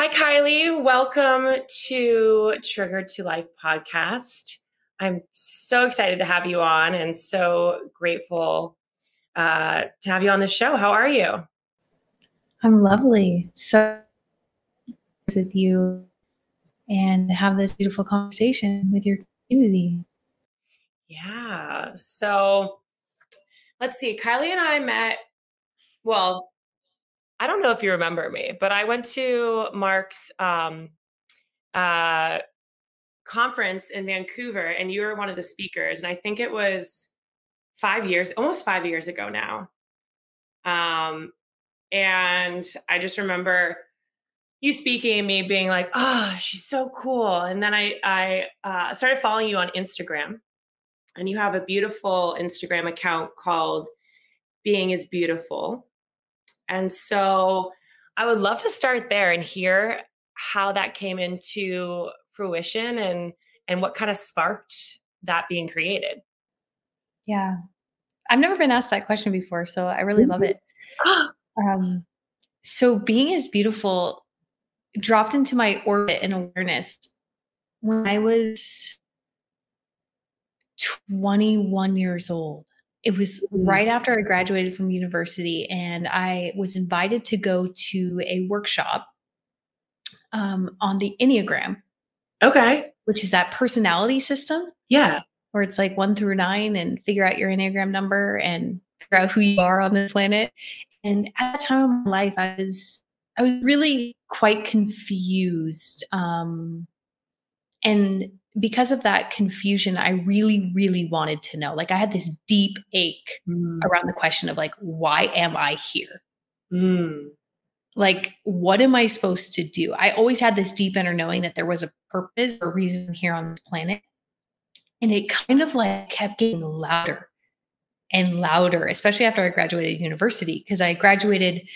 Hi, Kylie. Welcome to Triggered to Life podcast. I'm so excited to have you on and so grateful uh, to have you on the show. How are you? I'm lovely. So with you and have this beautiful conversation with your community. Yeah. So let's see. Kylie and I met, well, I don't know if you remember me, but I went to Mark's um, uh, conference in Vancouver and you were one of the speakers. And I think it was five years, almost five years ago now. Um, and I just remember you speaking and me being like, oh, she's so cool. And then I, I uh, started following you on Instagram and you have a beautiful Instagram account called Being is Beautiful. And so I would love to start there and hear how that came into fruition and and what kind of sparked that being created. Yeah. I've never been asked that question before, so I really love it. um, so being is beautiful dropped into my orbit and awareness when I was 21 years old. It was mm. right after I graduated from university, and I was invited to go to a workshop um, on the Enneagram. Okay. Which is that personality system. Yeah. Where it's like one through nine and figure out your Enneagram number and figure out who you are on this planet. And at that time of my life, I was I was really quite confused. Um, and because of that confusion, I really, really wanted to know. Like I had this deep ache mm. around the question of like, why am I here? Mm. Like, what am I supposed to do? I always had this deep inner knowing that there was a purpose or reason here on this planet. And it kind of like kept getting louder and louder, especially after I graduated university, because I graduated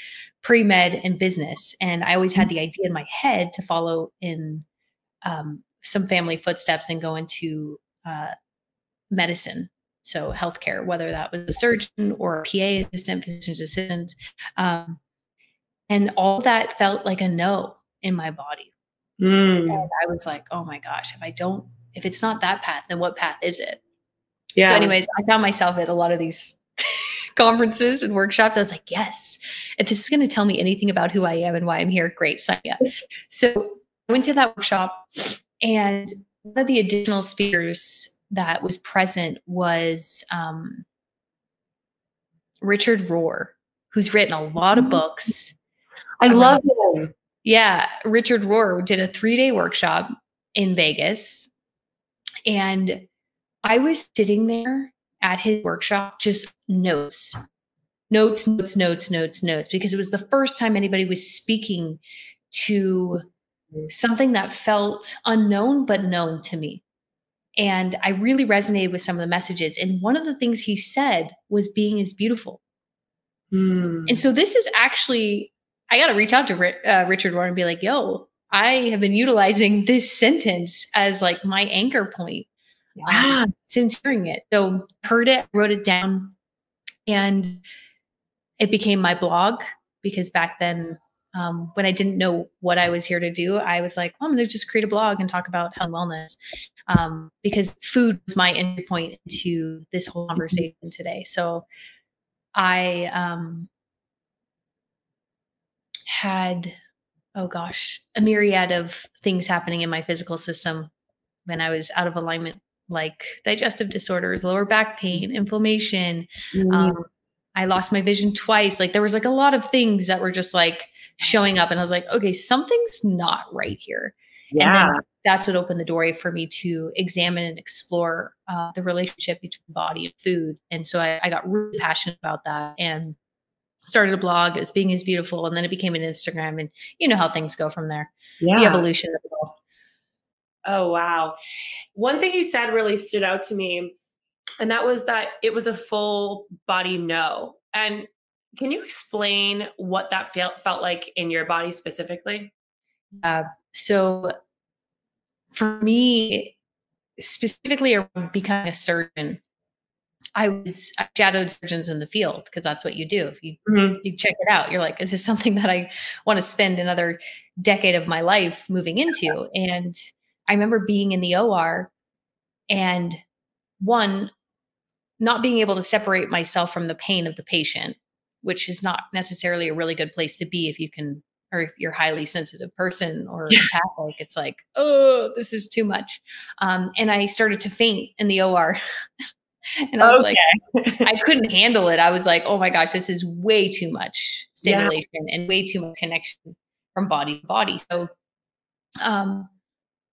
pre med and business. And I always had mm. the idea in my head to follow in um, some family footsteps and go into uh, medicine. So healthcare whether that was a surgeon or a pa assistant physician's assistant um, and all that felt like a no in my body. Mm. i was like oh my gosh if i don't if it's not that path then what path is it? Yeah. so anyways i found myself at a lot of these conferences and workshops. I was like yes if this is going to tell me anything about who i am and why i'm here great sign me up. So i went to that workshop and one of the additional speakers that was present was um, Richard Rohr, who's written a lot of books. I love him. Yeah, Richard Rohr did a three day workshop in Vegas. And I was sitting there at his workshop, just notes, notes, notes, notes, notes, notes, because it was the first time anybody was speaking to something that felt unknown but known to me. And I really resonated with some of the messages. And one of the things he said was being is beautiful. Mm. And so this is actually, I got to reach out to uh, Richard Warren and be like, yo, I have been utilizing this sentence as like my anchor point um, since hearing it. So heard it, wrote it down, and it became my blog because back then um, when I didn't know what I was here to do, I was like, well, I'm going to just create a blog and talk about health and wellness um, because food was my entry point into this whole mm-hmm. conversation today. So I um, had, oh gosh, a myriad of things happening in my physical system when I was out of alignment, like digestive disorders, lower back pain, inflammation. Mm. Um, I lost my vision twice. Like there was like a lot of things that were just like, showing up and I was like, okay, something's not right here. Yeah. that's what opened the door for me to examine and explore uh, the relationship between body and food. And so I, I got really passionate about that and started a blog. It was being is beautiful. And then it became an Instagram. And you know how things go from there. Yeah. The evolution of it all. Oh, wow. One thing you said really stood out to me. And that was that it was a full body no. And can you explain what that felt felt like in your body specifically? Uh, so for me, specifically around becoming a surgeon, I was I shadowed surgeons in the field because that's what you do. If you mm-hmm. you check it out, you're like, is this something that I want to spend another decade of my life moving into? And I remember being in the OR and one not being able to separate myself from the pain of the patient, which is not necessarily a really good place to be if you can or if you're a highly sensitive person or yeah. empathic, it's like, oh, this is too much. Um, and I started to faint in the OR. and I was okay. like, I couldn't handle it. I was like, oh my gosh, this is way too much stimulation yeah. and way too much connection from body to body. So, um,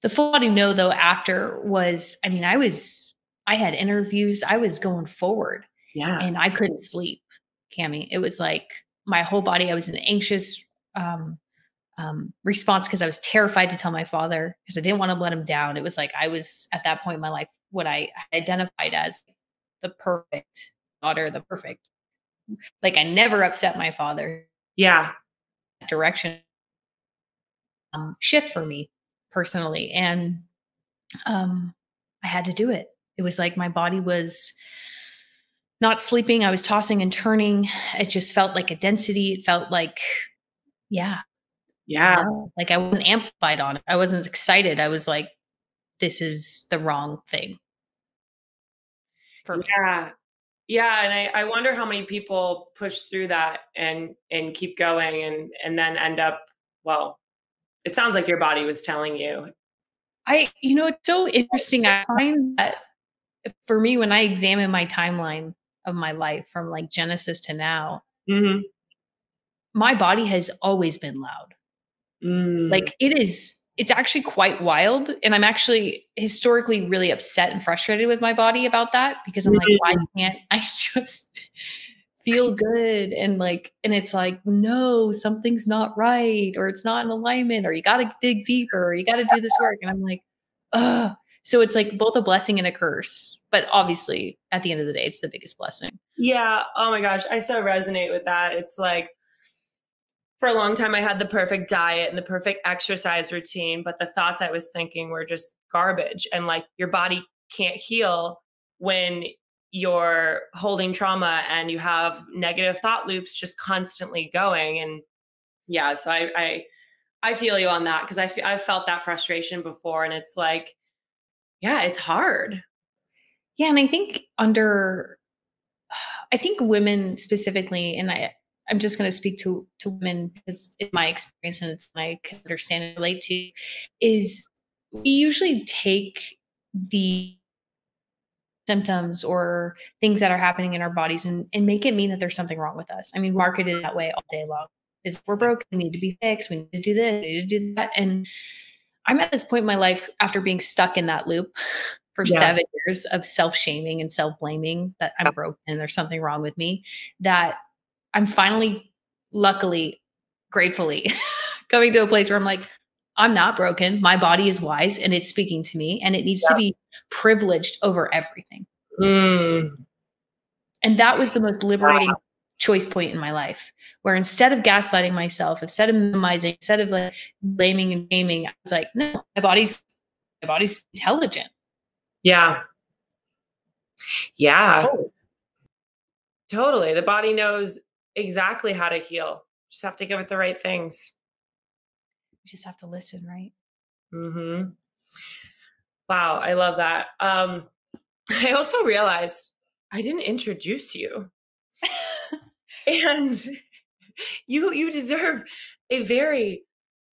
the full body no though after was, I mean, I was, I had interviews, I was going forward, yeah, and I couldn't sleep, Cami. It was like my whole body. I was in anxious um, um, response because I was terrified to tell my father because I didn't want to let him down. It was like I was at that point in my life what I identified as the perfect daughter, the perfect. Like I never upset my father. Yeah. Direction um, shift for me personally, and um, I had to do it. It was like my body was not sleeping. I was tossing and turning. It just felt like a density. It felt like, yeah. Yeah. like I wasn't amplified on it. I wasn't excited. I was like, this is the wrong thing for me. Yeah. Yeah. And I, I wonder how many people push through that and and keep going and and then end up, well, it sounds like your body was telling you. I, you know, it's so interesting. I find that for me, when I examine my timeline of my life from like Genesis to now, mm-hmm. my body has always been loud. Mm. Like it is it's actually quite wild. And I'm actually historically really upset and frustrated with my body about that because I'm like, why mm. can't I just feel good? And like, and it's like, no, something's not right, or it's not in alignment, or you got to dig deeper, or you got to do this work. And I'm like, ugh. So it's like both a blessing and a curse. But obviously, at the end of the day, it's the biggest blessing. Yeah. Oh my gosh. I so resonate with that. It's like, for a long time I had the perfect diet and the perfect exercise routine, but the thoughts I was thinking were just garbage. And like your body can't heal when you're holding trauma and you have negative thought loops just constantly going. And yeah, so I I, I feel you on that because I I've felt that frustration before, and it's like, yeah, it's hard. Yeah, and I think under I think women specifically, and I I'm just going to speak to to women because in my experience and it's my can understand and relate to is we usually take the symptoms or things that are happening in our bodies and, and make it mean that there's something wrong with us. I mean, marketed that way all day long. Is we're broken, we need to be fixed, we need to do this, we need to do that. And I'm at this point in my life after being stuck in that loop for yeah. seven years of self-shaming and self-blaming that I'm broken and there's something wrong with me that I'm finally, luckily, gratefully coming to a place where I'm like, I'm not broken. My body is wise and it's speaking to me and it needs yeah. to be privileged over everything. Mm. And that was the most liberating wow. Choice point in my life where instead of gaslighting myself, instead of minimizing, instead of like blaming and shaming, I was like, no, my body's my body's intelligent. Yeah. Yeah. Oh. Totally. The body knows exactly how to heal. Just have to give it the right things. You just have to listen, right? Mm-hmm. Wow, I love that. Um, I also realized I didn't introduce you. and you you deserve a very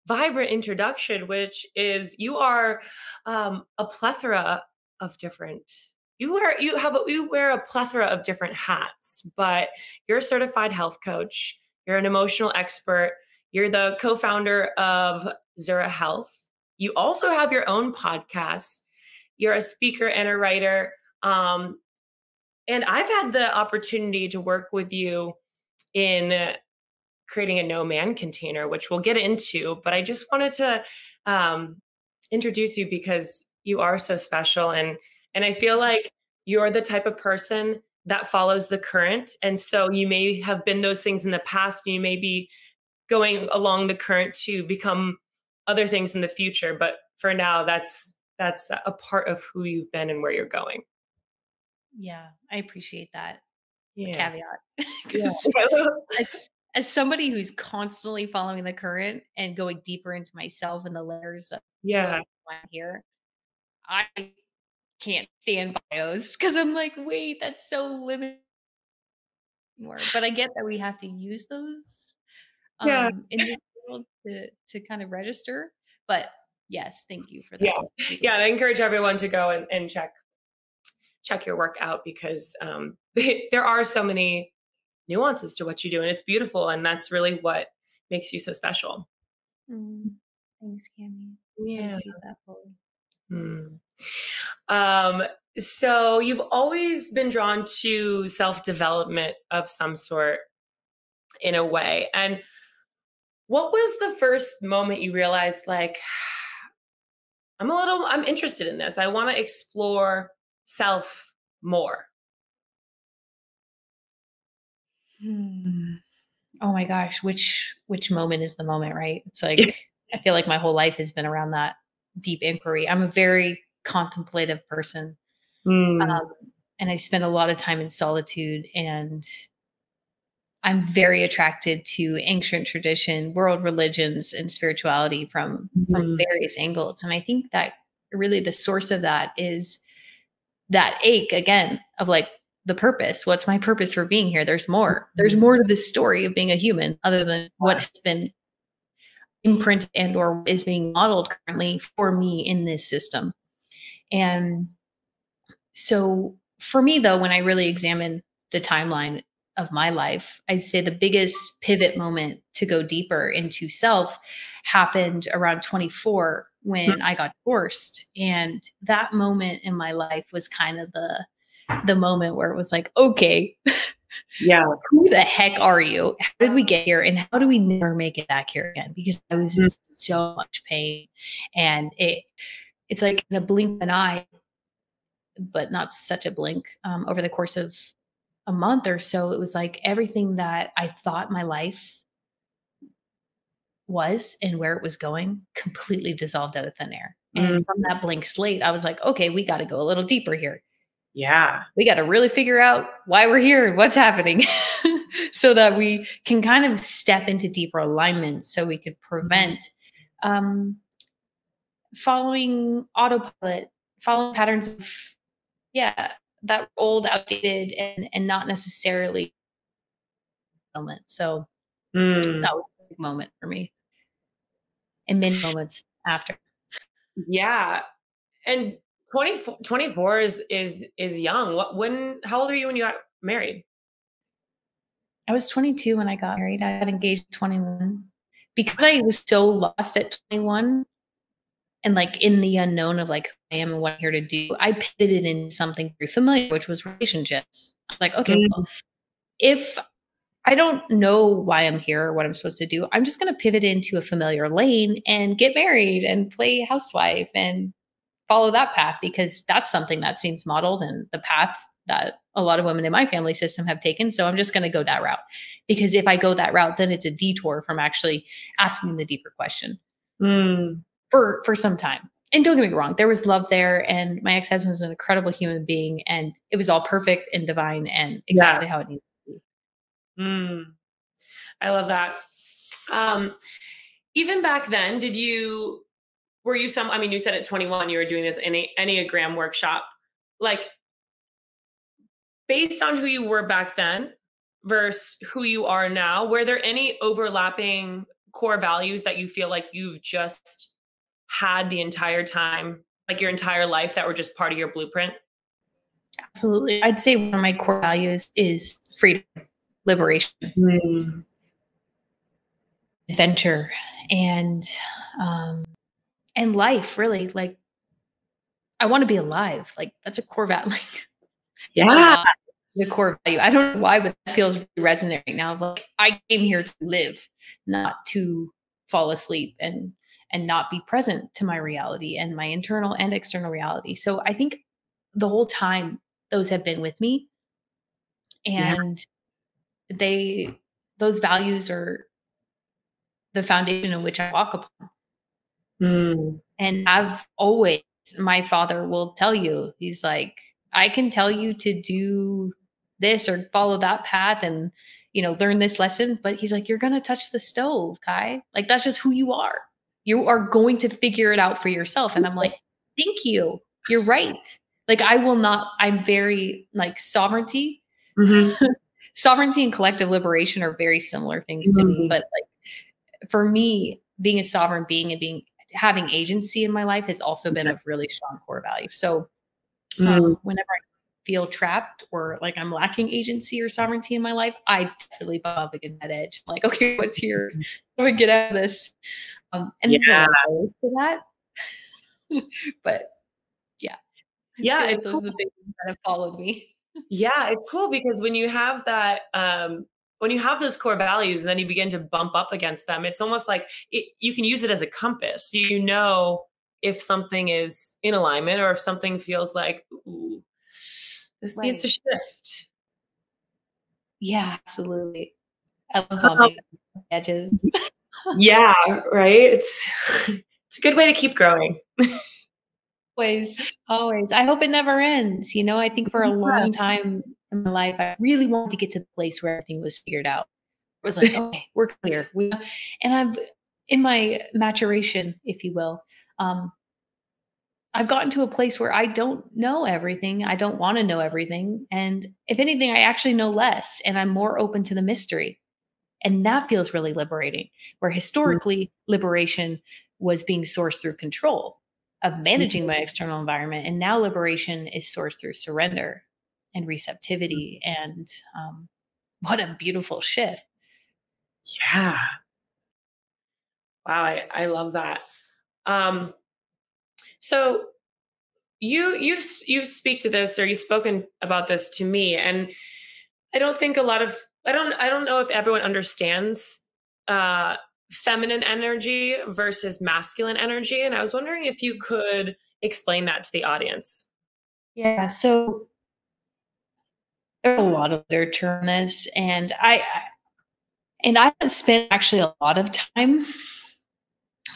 vibrant introduction, which is you are um, a plethora of different you wear you have a, you wear a plethora of different hats but you're a certified health coach you're an emotional expert you're the co-founder of zura health. You also have your own podcast you're a speaker and a writer um, and i've had the opportunity to work with you in creating a no man container which we'll get into but i just wanted to um, introduce you because you are so special and and I feel like you're the type of person that follows the current. And so you may have been those things in the past, and you may be going along the current to become other things in the future. But for now, that's that's a part of who you've been and where you're going. Yeah, I appreciate that Yeah. caveat. Yeah. as as somebody who's constantly following the current and going deeper into myself and the layers of Yeah. I'm here, I can't stand bios because I'm like, wait, that's so limited. But I get that we have to use those Yeah. um, in this world to to kind of register. But yes, thank you for that. Yeah. Yeah. And I encourage everyone to go and, and check check your work out because um, there are so many nuances to what you do and it's beautiful and that's really what makes you so special. Mm, thanks, Cami. Yeah. see that fully. Hmm. Um, so you've always been drawn to self-development of some sort in a way. And what was the first moment you realized like I'm a little I'm interested in this. I want to explore self more. Hmm. Oh my gosh, which which moment is the moment, right? It's like I feel like my whole life has been around that deep inquiry. I'm a very contemplative person. Mm. Um, and I spend a lot of time in solitude and I'm very attracted to ancient tradition, world religions, and spirituality from from Mhm. various angles. And I think that really the source of that is that ache again of like the purpose. What's my purpose for being here? There's more. Mm-hmm. There's more to this story of being a human other than what has been imprinted and or is being modeled currently for me in this system. And so for me though, when I really examine the timeline of my life, I'd say the biggest pivot moment to go deeper into self happened around 24 when I got divorced. And that moment in my life was kind of the the moment where it was like, okay, Yeah. who the heck are you? How did we get here? And how do we never make it back here again? Because I was in so much pain. And it it's like in a blink of an eye, but not such a blink. Um, over the course of a month or so, it was like everything that I thought my life was and where it was going completely dissolved out of thin air. And from that blank slate, I was like, okay, we got to go a little deeper here Yeah. we got to really figure out why we're here and what's happening so that we can kind of step into deeper alignment so we could prevent um, following autopilot following patterns of yeah that old outdated and and not necessarily moment so Mm. that was moment for me and many moments after Yeah. And 24, 24 is is is young. What when how old are you when you got married? I was 22 when I got married. I got engaged 21. Because I was so lost at 21 and like in the unknown of like who I am and what I'm here to do, I pivoted into something very familiar, which was relationships. Like, okay, Mm. well, if I don't know why I'm here or what I'm supposed to do, I'm just going to pivot into a familiar lane and get married and play housewife and follow that path because that's something that seems modeled and the path that a lot of women in my family system have taken. So I'm just going to go that route because if I go that route, then it's a detour from actually asking the deeper question Mm. for for some time. And don't get me wrong, there was love there, and my ex husband was an incredible human being, and it was all perfect and divine and exactly how it needed. Mm. I love that. Um, even back then, did you were you some? I mean, you said at 21 you were doing this Enne- Enneagram workshop. Like, based on who you were back then versus who you are now, were there any overlapping core values that you feel like you've just had the entire time, like your entire life, that were just part of your blueprint? Absolutely, I'd say one of my core values is freedom, liberation, adventure, and um, and life. Really, like I want to be alive. Like that's a core value. Like Yeah. the core value. I don't know why, but that feels resonant right now. Like I came here to live, not to fall asleep and and not be present to my reality and my internal and external reality. So I think the whole time those have been with me and they those values are the foundation in which I walk upon. Mm. And I've always, my father will tell you, he's like, I can tell you to do this or follow that path and you know learn this lesson but he's like you're going to touch the stove kai like that's just who you are you are going to figure it out for yourself and i'm like thank you you're right like i will not i'm very like sovereignty mm-hmm. sovereignty and collective liberation are very similar things mm-hmm. to me mm-hmm. but like for me being a sovereign being and being having agency in my life has also been a really strong core value so um, mm. whenever I feel trapped or like I'm lacking agency or sovereignty in my life, I definitely bump up against that edge. I'm like, okay, what's here? How do I get out of this? Um, and yeah, to that. but yeah, yeah, it's those cool. are the things that have followed me. Yeah, it's cool because when you have that, um, when you have those core values and then you begin to bump up against them, it's almost like it, you can use it as a compass. You know if something is in alignment or if something feels like, ooh, this right. needs to shift. Yeah, absolutely. I love bumping edges. yeah, right. It's it's a good way to keep growing. always, always. I hope it never ends. You know, I think for a long time in my life, I really wanted to get to the place where everything was figured out. It was like, okay, we're clear. We, and I've in my maturation, if you will, um, I've gotten to a place where I don't know everything. I don't want to know everything. And if anything, I actually know less and I'm more open to the mystery. And that feels really liberating. Where mm. historically, liberation was being sourced through control of managing my mm-hmm. external environment. And now liberation is sourced through surrender and receptivity. Mm. And um, what a beautiful shift. Yeah. Wow. I, I love that. Um, so you you've you've speak to this or you've spoken about this to me and I don't think a lot of I don't I don't know if everyone understands uh feminine energy versus masculine energy and I was wondering if you could explain that to the audience. Yeah, so there's a lot of literature on this and I and I haven't spent actually a lot of time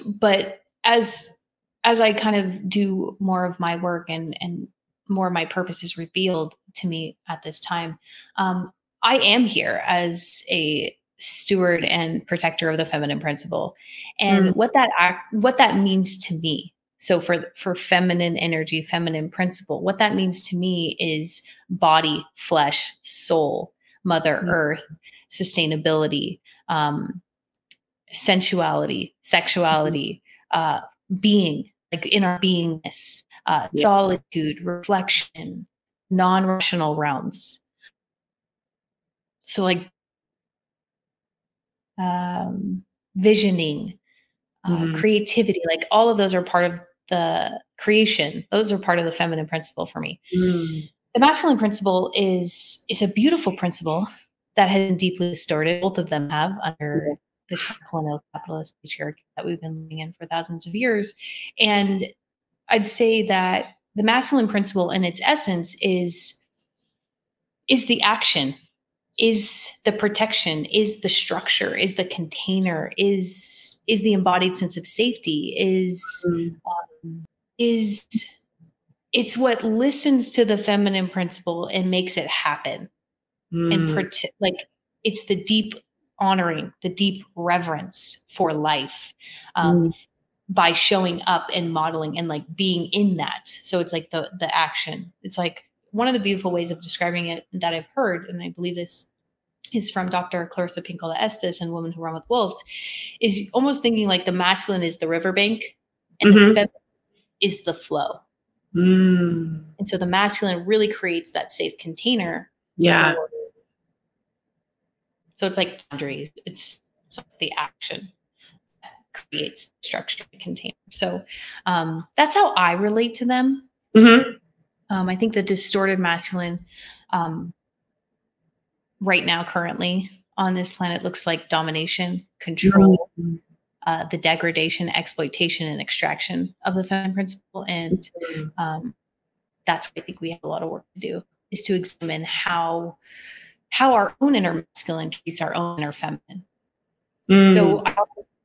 but as as I kind of do more of my work and and more of my purpose is revealed to me at this time, um, I am here as a steward and protector of the feminine principle, and mm. what that act, what that means to me. So for for feminine energy, feminine principle, what that means to me is body, flesh, soul, Mother mm. Earth, sustainability, um, sensuality, sexuality, mm-hmm. uh, being, like in our beingness, uh, yeah. solitude, reflection, non rational realms. So, like, um, visioning, uh, mm-hmm. creativity, like all of those are part of the creation. Those are part of the feminine principle for me. Mm. The masculine principle is is a beautiful principle that has been deeply distorted. Both of them have under the colonial capitalist patriarchy that we've been living in for thousands of years. And I'd say that the masculine principle in its essence is is the action is the protection is the structure is the container is is the embodied sense of safety is um, is it's what listens to the feminine principle and makes it happen mm. and prote- like it's the deep honoring the deep reverence for life um, mm. by showing up and modeling and like being in that. So it's like the the action. It's like one of the beautiful ways of describing it that I've heard, and I believe this is from Dr. Clarissa Pinkola Estes and Women Who Run with Wolves, is almost thinking like the masculine is the riverbank and mm-hmm. the feminine is the flow. Mm. And so the masculine really creates that safe container. Yeah. So it's like boundaries. It's, it's like the action creates structure and container. So um, that's how I relate to them. Mm-hmm. Um, I think the distorted masculine um, right now, currently on this planet, looks like domination, control, mm-hmm. uh, the degradation, exploitation, and extraction of the feminine principle. And mm-hmm. um, that's why I think we have a lot of work to do is to examine how how our own inner masculine treats our own inner feminine. Mm. So I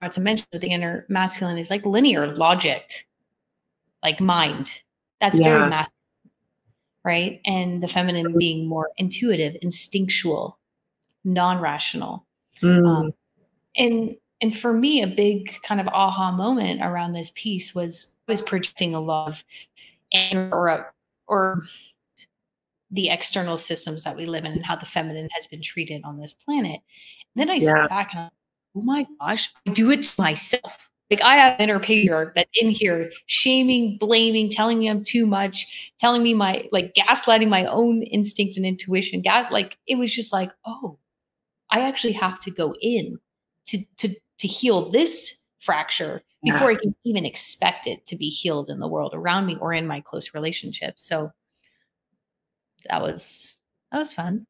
want to mention that the inner masculine is like linear logic, like mind. That's yeah. very masculine. Right? And the feminine being more intuitive, instinctual, non-rational. Mm. Um, and and for me, a big kind of aha moment around this piece was was projecting a lot of anger or or the external systems that we live in and how the feminine has been treated on this planet. And then I yeah. sat back and I'm, oh my gosh, I do it to myself. Like I have an inner patriarch that's in here shaming, blaming, telling me I'm too much, telling me my like gaslighting my own instinct and intuition. Gas like it was just like, oh, I actually have to go in to to to heal this fracture yeah. before I can even expect it to be healed in the world around me or in my close relationships. So that was that was fun.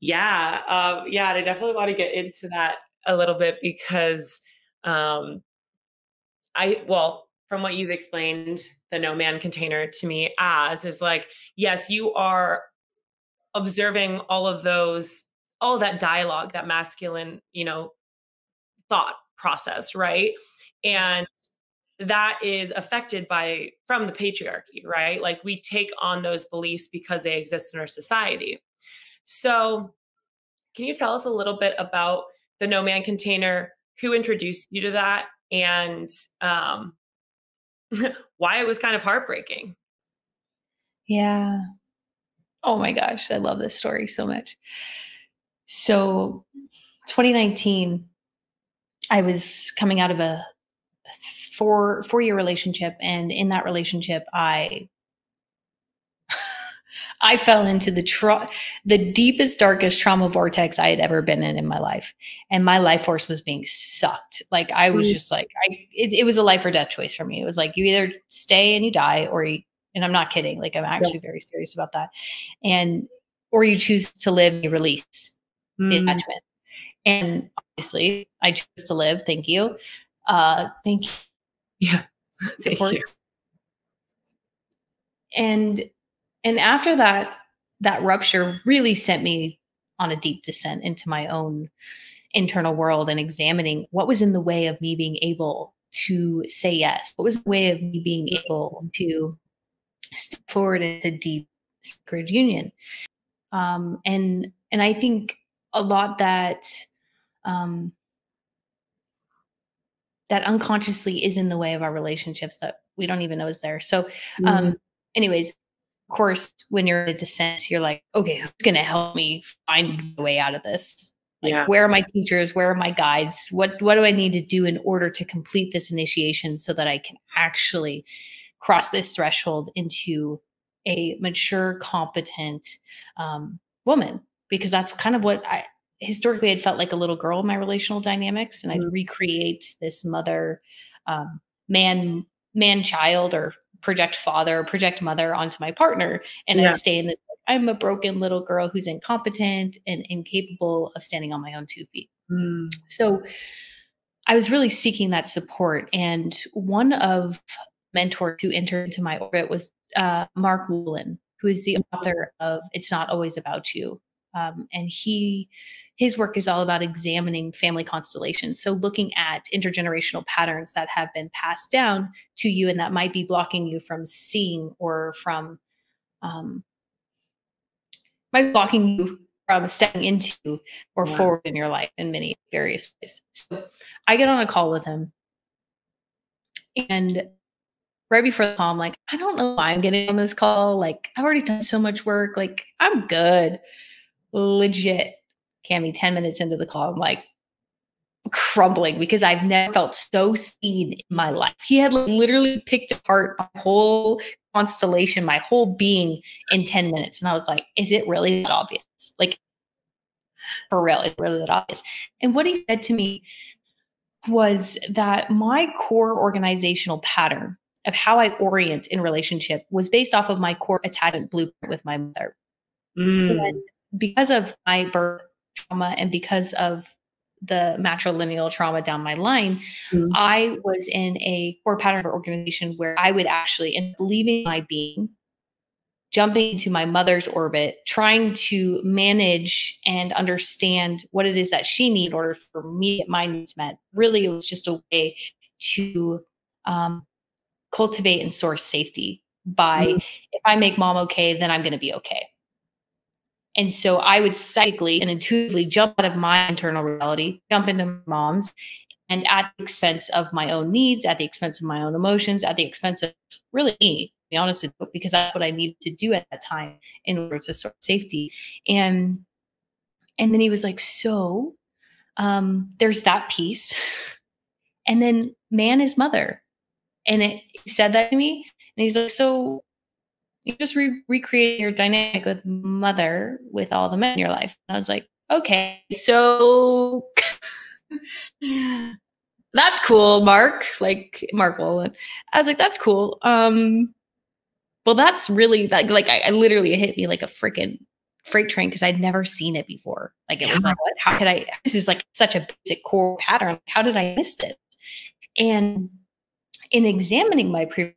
Yeah, um, yeah, I definitely want to get into that a little bit because um, I well, from what you've explained, the no man container to me as is like, yes, you are observing all of those, all that dialogue, that masculine, you know, thought process, right? And that is affected by from the patriarchy, right? Like we take on those beliefs because they exist in our society. So, can you tell us a little bit about the no man container? Who introduced you to that, and um, why it was kind of heartbreaking? Yeah. Oh my gosh, I love this story so much. So, 2019, I was coming out of a four four year relationship, and in that relationship, I I fell into the tra- the deepest, darkest trauma vortex I had ever been in in my life, and my life force was being sucked. Like I was mm. just like, I it, it, was a life or death choice for me. It was like you either stay and you die, or you, and I'm not kidding. Like I'm actually very serious about that, and or you choose to live and you release mm. the attachment. And obviously, I chose to live. Thank you. Uh, thank you. Yeah. Support. You. And and after that, that rupture really sent me on a deep descent into my own internal world and examining what was in the way of me being able to say yes. What was the way of me being able to step forward into deep sacred union? Um, and and I think a lot that um, that unconsciously is in the way of our relationships that we don't even know is there. So, um, mm-hmm. anyways, course, when you're in a descent, you're like, okay, who's going to help me find a way out of this? Like, yeah. where are my teachers? Where are my guides? What what do I need to do in order to complete this initiation so that I can actually cross this threshold into a mature, competent um, woman? Because that's kind of what I historically I'd felt like a little girl in my relational dynamics, and I'd mm-hmm. recreate this mother, um, man, man, child, or project father, project mother onto my partner, and yeah. I'd stay in this. I'm a broken little girl who's incompetent and incapable of standing on my own two feet. Mm. So I was really seeking that support, and one of mentors who entered into my orbit was uh, Mark Wolynn, who is the author of "It's Not Always About You." Um, and he his work is all about examining family constellations. So looking at intergenerational patterns that have been passed down to you and that might be blocking you from seeing or from um, might be blocking you from stepping into or yeah. forward in your life in many various ways. So i get on a call with him. And right before the call i'm like i don't know why i'm getting on this call. Like i've already done so much work. Like i'm good legit, Cami, 10 minutes into the call, I'm like crumbling because I've never felt so seen in my life. He had literally picked apart my whole constellation, my whole being in 10 minutes. And I was like, is it really that obvious? Like, for real, it's really that obvious. And what he said to me was that my core organizational pattern of how I orient in relationship was based off of my core attachment blueprint with my mother. Mm because of my birth trauma and because of the matrilineal trauma down my line, mm-hmm. I was in a core pattern of organization where I would actually end up leaving my being, jumping into my mother's orbit, trying to manage and understand what it is that she needs in order for me to get my needs met. Really, it was just a way to um, cultivate and source safety by mm-hmm. if I make mom okay, then I'm going to be okay. And so I would psychically and intuitively jump out of my internal reality, jump into mom's, and at the expense of my own needs, at the expense of my own emotions, at the expense of really me, be honest with you, because that's what I needed to do at that time in order to sort safety. And and then he was like, so um, there's that piece. And then man is mother. And it said that to me. And he's like, so you just re- recreate your dynamic with mother with all the men in your life. And I was like, okay, so that's cool, Mark. Like Mark Wolynn. I was like, that's cool. Um, well, that's really like like I, I literally hit me like a freaking freight train because I'd never seen it before. Like it yeah. was like, what? How could I? This is like such a basic core pattern. How did I miss this? And in examining my pre,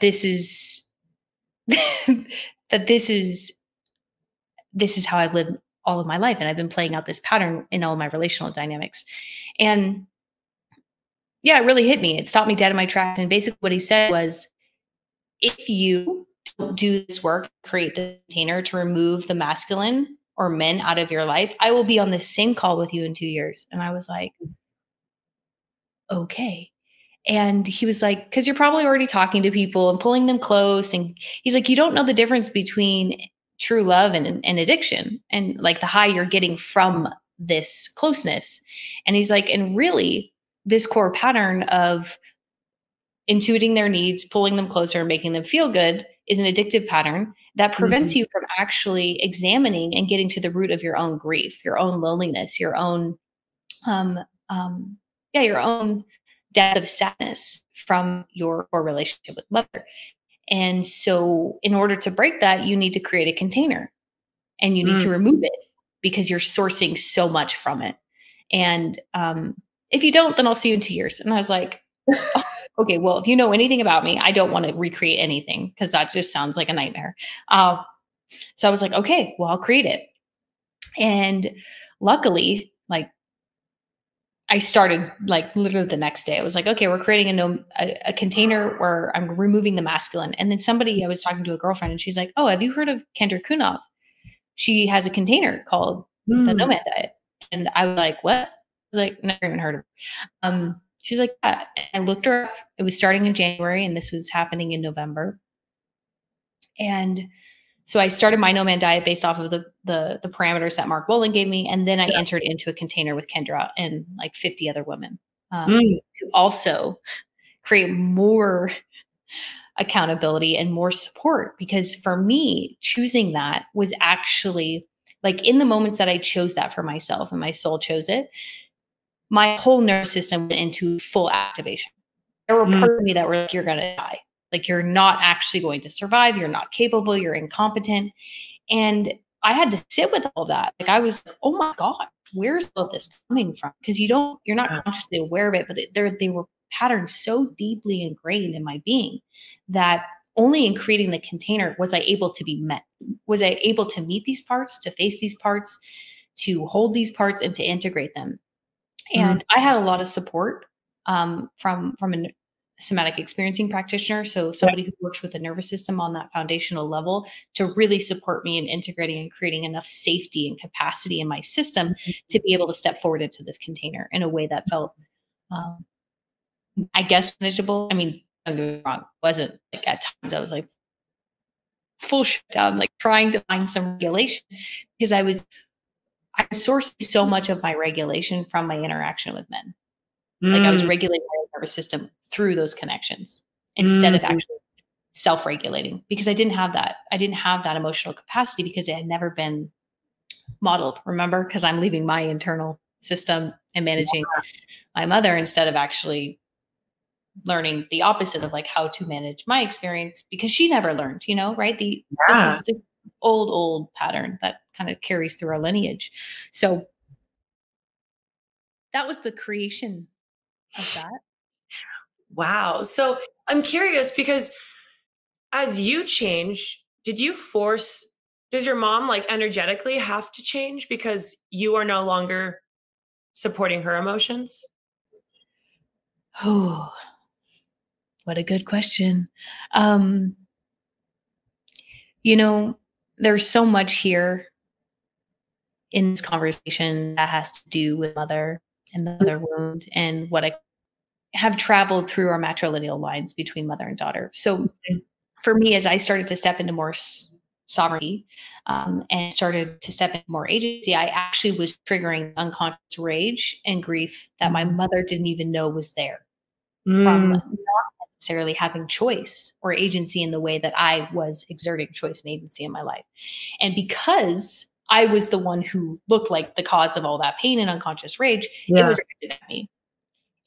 this is that this is this is how I've lived all of my life, and I've been playing out this pattern in all my relational dynamics, and yeah, it really hit me. It stopped me dead in my tracks. And basically, what he said was, if you don't do this work, create the container to remove the masculine or men out of your life, I will be on the same call with you in two years. And I was like, okay. And he was like, because you're probably already talking to people and pulling them close. And he's like, you don't know the difference between true love and, and addiction and like the high you're getting from this closeness. And he's like, and really, this core pattern of intuiting their needs, pulling them closer, and making them feel good is an addictive pattern that prevents mm-hmm. you from actually examining and getting to the root of your own grief, your own loneliness, your own, um, um, yeah, your own death of sadness from your core relationship with mother. And so, in order to break that, you need to create a container and you need mm. to remove it because you're sourcing so much from it. And um, if you don't, then I'll see you in two years. And I was like, oh, okay, well, if you know anything about me, I don't want to recreate anything because that just sounds like a nightmare. Uh, so I was like, okay, well, I'll create it. And luckily, I started like literally the next day. I was like, okay, we're creating a, no, a, a, container where I'm removing the masculine. And then somebody, I was talking to a girlfriend and she's like, oh, have you heard of Kendra Cunov? She has a container called mm. the hmm. No Man Diet. And I was like, what? I was like, never even heard of her. Um, she's like, yeah. I looked her up. It was starting in January and this was happening in November. And so I started my No Man diet based off of the the, the parameters that Mark Wolynn gave me, and then I yeah. entered into a container with Kendra and like 50 other women um, mm. to also create more accountability and more support. Because for me, choosing that was actually like in the moments that I chose that for myself and my soul chose it, my whole nervous system went into full activation. There were mm. parts of me that were like, "You're gonna die." Like you're not actually going to survive. You're not capable. You're incompetent. And I had to sit with all that. Like I was like, oh my God, where's all this coming from? Because you don't, you're not consciously aware of it, but it, they were patterns so deeply ingrained in my being that only in creating the container was I able to be met. Was I able to meet these parts, to face these parts, to hold these parts, and to integrate them. And mm-hmm. I had a lot of support um, from from an somatic experiencing practitioner. So somebody who works with the nervous system on that foundational level to really support me in integrating and creating enough safety and capacity in my system to be able to step forward into this container in a way that felt, um, I guess, manageable. I mean, don't get me wrong, wasn't like at times I was like full shutdown, like trying to find some regulation because I was I was sourcing so much of my regulation from my interaction with men. Like I was mm. regulating my nervous system through those connections instead mm. of actually self-regulating because I didn't have that. I didn't have that emotional capacity because it had never been modeled. Remember, because I'm leaving my internal system and managing yeah. my mother instead of actually learning the opposite of like how to manage my experience because she never learned, you know, right? The yeah. this is the old, old pattern that kind of carries through our lineage. So that was the creation of that. Wow. So I'm curious because as you change, did you force, does your mom like energetically have to change because you are no longer supporting her emotions? Oh, what a good question. Um, you know, there's so much here in this conversation that has to do with mother and the mother wound and what I have traveled through our matrilineal lines between mother and daughter. So for me, as I started to step into more sovereignty um, and started to step into more agency, I actually was triggering unconscious rage and grief that my mm. mother didn't even know was there mm. from not necessarily having choice or agency in the way that I was exerting choice and agency in my life. And because I was the one who looked like the cause of all that pain and unconscious rage, yeah. it was at me.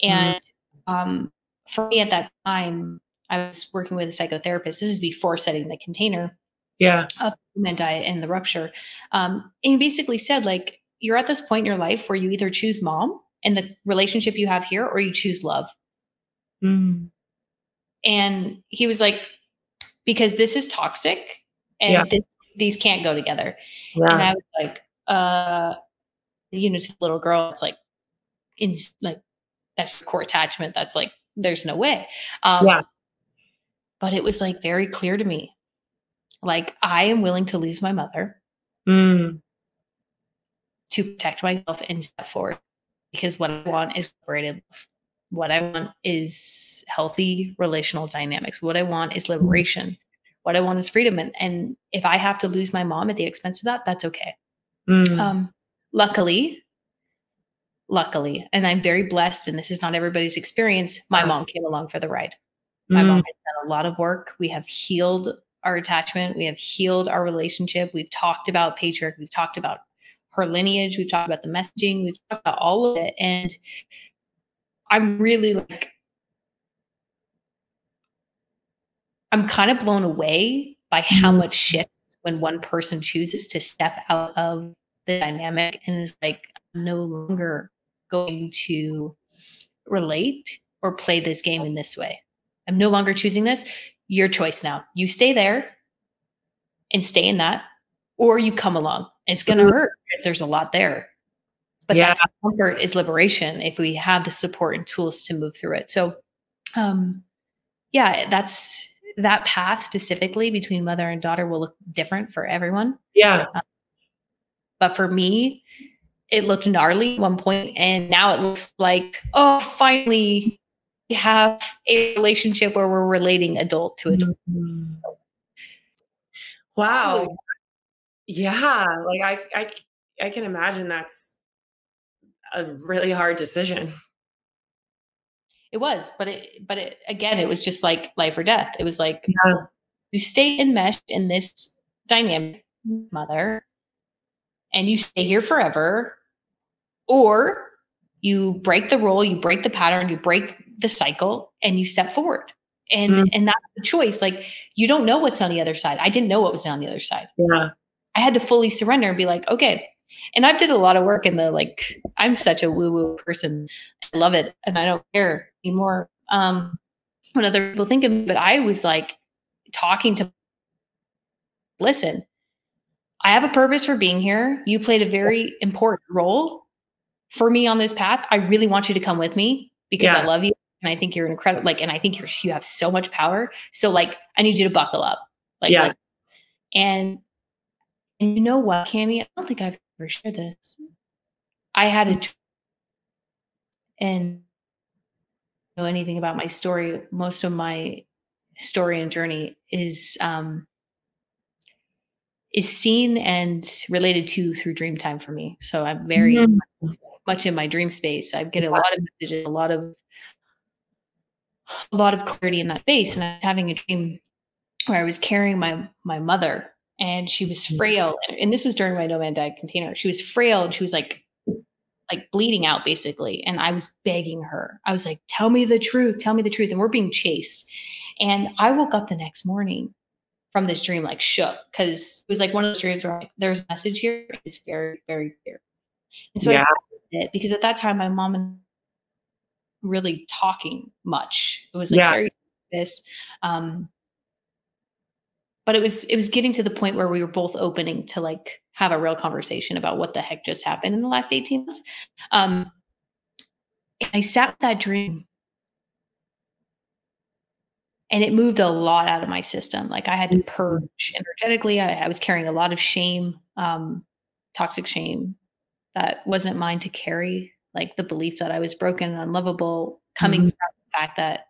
Mm. And mm. Um, for me at that time, I was working with a psychotherapist. This is before setting the container yeah of no man diet and the rupture um, and he basically said like you're at this point in your life where you either choose mom and the relationship you have here or you choose love mm. and he was like because this is toxic and yeah. this, these can't go together yeah. and i was like uh you know little girl it's like in like that's core attachment that's like there's no way um, yeah but it was like very clear to me like, I am willing to lose my mother mm. to protect myself and step forward because what I want is liberated What I want is healthy relational dynamics. What I want is mm. liberation. What I want is freedom. And, and if I have to lose my mom at the expense of that, that's okay. Mm. Um, luckily, luckily, and I'm very blessed, and this is not everybody's experience, my mom came along for the ride. My mm. mom has done a lot of work. We have healed our attachment. We have healed our relationship. We've talked about patriarch. We've talked about her lineage. We've talked about the messaging. We've talked about all of it. And I'm really like, I'm kind of blown away by how mm-hmm. much shifts when one person chooses to step out of the dynamic and is like, I'm no longer going to relate or play this game in this way. I'm no longer choosing this your choice now. You stay there and stay in that, or you come along. It's going to hurt because there's a lot there. But yeah. that comfort is liberation if we have the support and tools to move through it. So, um, yeah, that's that path specifically between mother and daughter will look different for everyone. Yeah. Um, but for me, it looked gnarly at one point, and now it looks like, oh, finally, we have a relationship where we're relating adult to adult. Mm-hmm. Wow. Yeah, like I I I can imagine that's a really hard decision. It was, but it but it again it was just like life or death. It was like yeah. you stay enmeshed in this dynamic mother and you stay here forever or you break the rule, you break the pattern, you break the cycle and you step forward. And mm-hmm. and that's the choice. Like you don't know what's on the other side. I didn't know what was on the other side. Yeah. I had to fully surrender and be like, okay. And I've did a lot of work in the like, I'm such a woo-woo person. I love it. And I don't care anymore um what other people think of me. But I was like talking to listen, I have a purpose for being here. You played a very important role for me on this path. I really want you to come with me because yeah. I love you and I think you're incredible. Like, and I think you're you have so much power. So like, I need you to buckle up. Like, yeah. Like, and and you know what, Cami? I don't think I've ever shared this. I had a and know anything about my story. Most of my story and journey is um is seen and related to through dream time for me. So I'm very mm-hmm. Much in my dream space. I get a lot of messages, a lot of a lot of clarity in that space. And I was having a dream where I was carrying my my mother and she was mm. frail. And this was during my no man diet container. She was frail and she was like like bleeding out basically. And I was begging her. I was like, tell me the truth, tell me the truth. And we're being chased. And I woke up the next morning from this dream like shook because it was like one of those dreams where like, there's a message here. It's very, very clear. And so yeah. I it because at that time my mom and really talking much. It was like yeah. very this. Um, but it was it was getting to the point where we were both opening to like have a real conversation about what the heck just happened in the last 18 months. Um, I sat with that dream and it moved a lot out of my system. Like I had to purge energetically. I, I was carrying a lot of shame, um, toxic shame that wasn't mine to carry. Like the belief that I was broken and unlovable, coming mm-hmm. from the fact that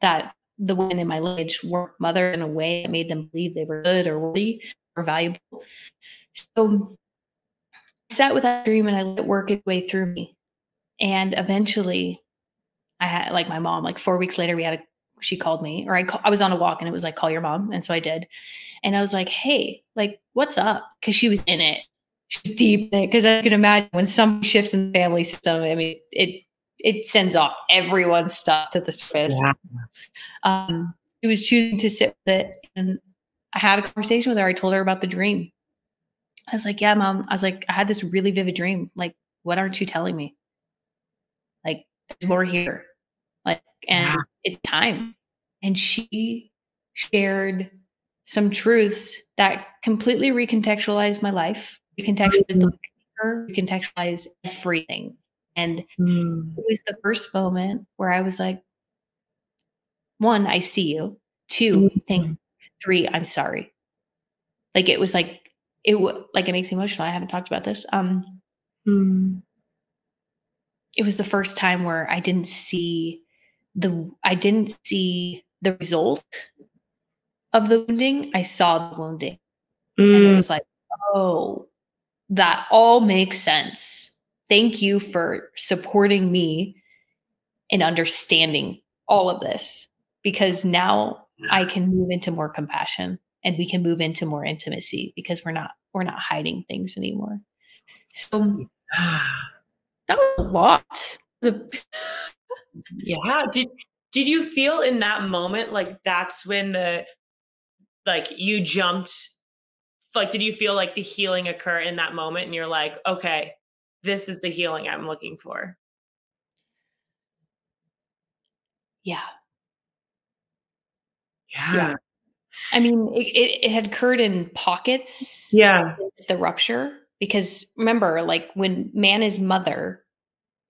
that the women in my lineage weren't mothered in a way that made them believe they were good or worthy or valuable. So I sat with that dream and I let it work its way through me. And eventually I had like my mom, like four weeks later, we had a she called me or I, I was on a walk and it was like, call your mom. And so I did. And I was like, hey, like, what's up? Cause she was in it. She's deep. Cause I can imagine when somebody shifts in the family system, I mean, it, it sends off everyone's stuff to the surface. Yeah. Um, she was choosing to sit with it. And I had a conversation with her. I told her about the dream. I was like, yeah, mom. I was like, I had this really vivid dream. Like, what aren't you telling me? Like, there's more here. Like, and yeah. it's time. And she shared some truths that completely recontextualized my life, recontextualized mm-hmm. the recontextualized everything. And mm. it was the first moment where I was like, one, I see you. 2 mm-hmm. think three, I'm sorry. Like it was like it like it makes me emotional. I haven't talked about this. Um mm. it was the first time where I didn't see the I didn't see the result of the wounding. I saw the wounding. Mm. And it mm. was like, oh, that all makes sense. Thank you for supporting me and understanding all of this because now I can move into more compassion and we can move into more intimacy because we're not we're not hiding things anymore. So that was a lot. Yeah. Did did you feel in that moment like that's when the like you jumped like did you feel like the healing occur in that moment and you're like, okay, this is the healing I'm looking for? Yeah. Yeah. yeah. I mean, it, it, it, had occurred in pockets. Yeah. The rupture. Because remember, like when man is mother,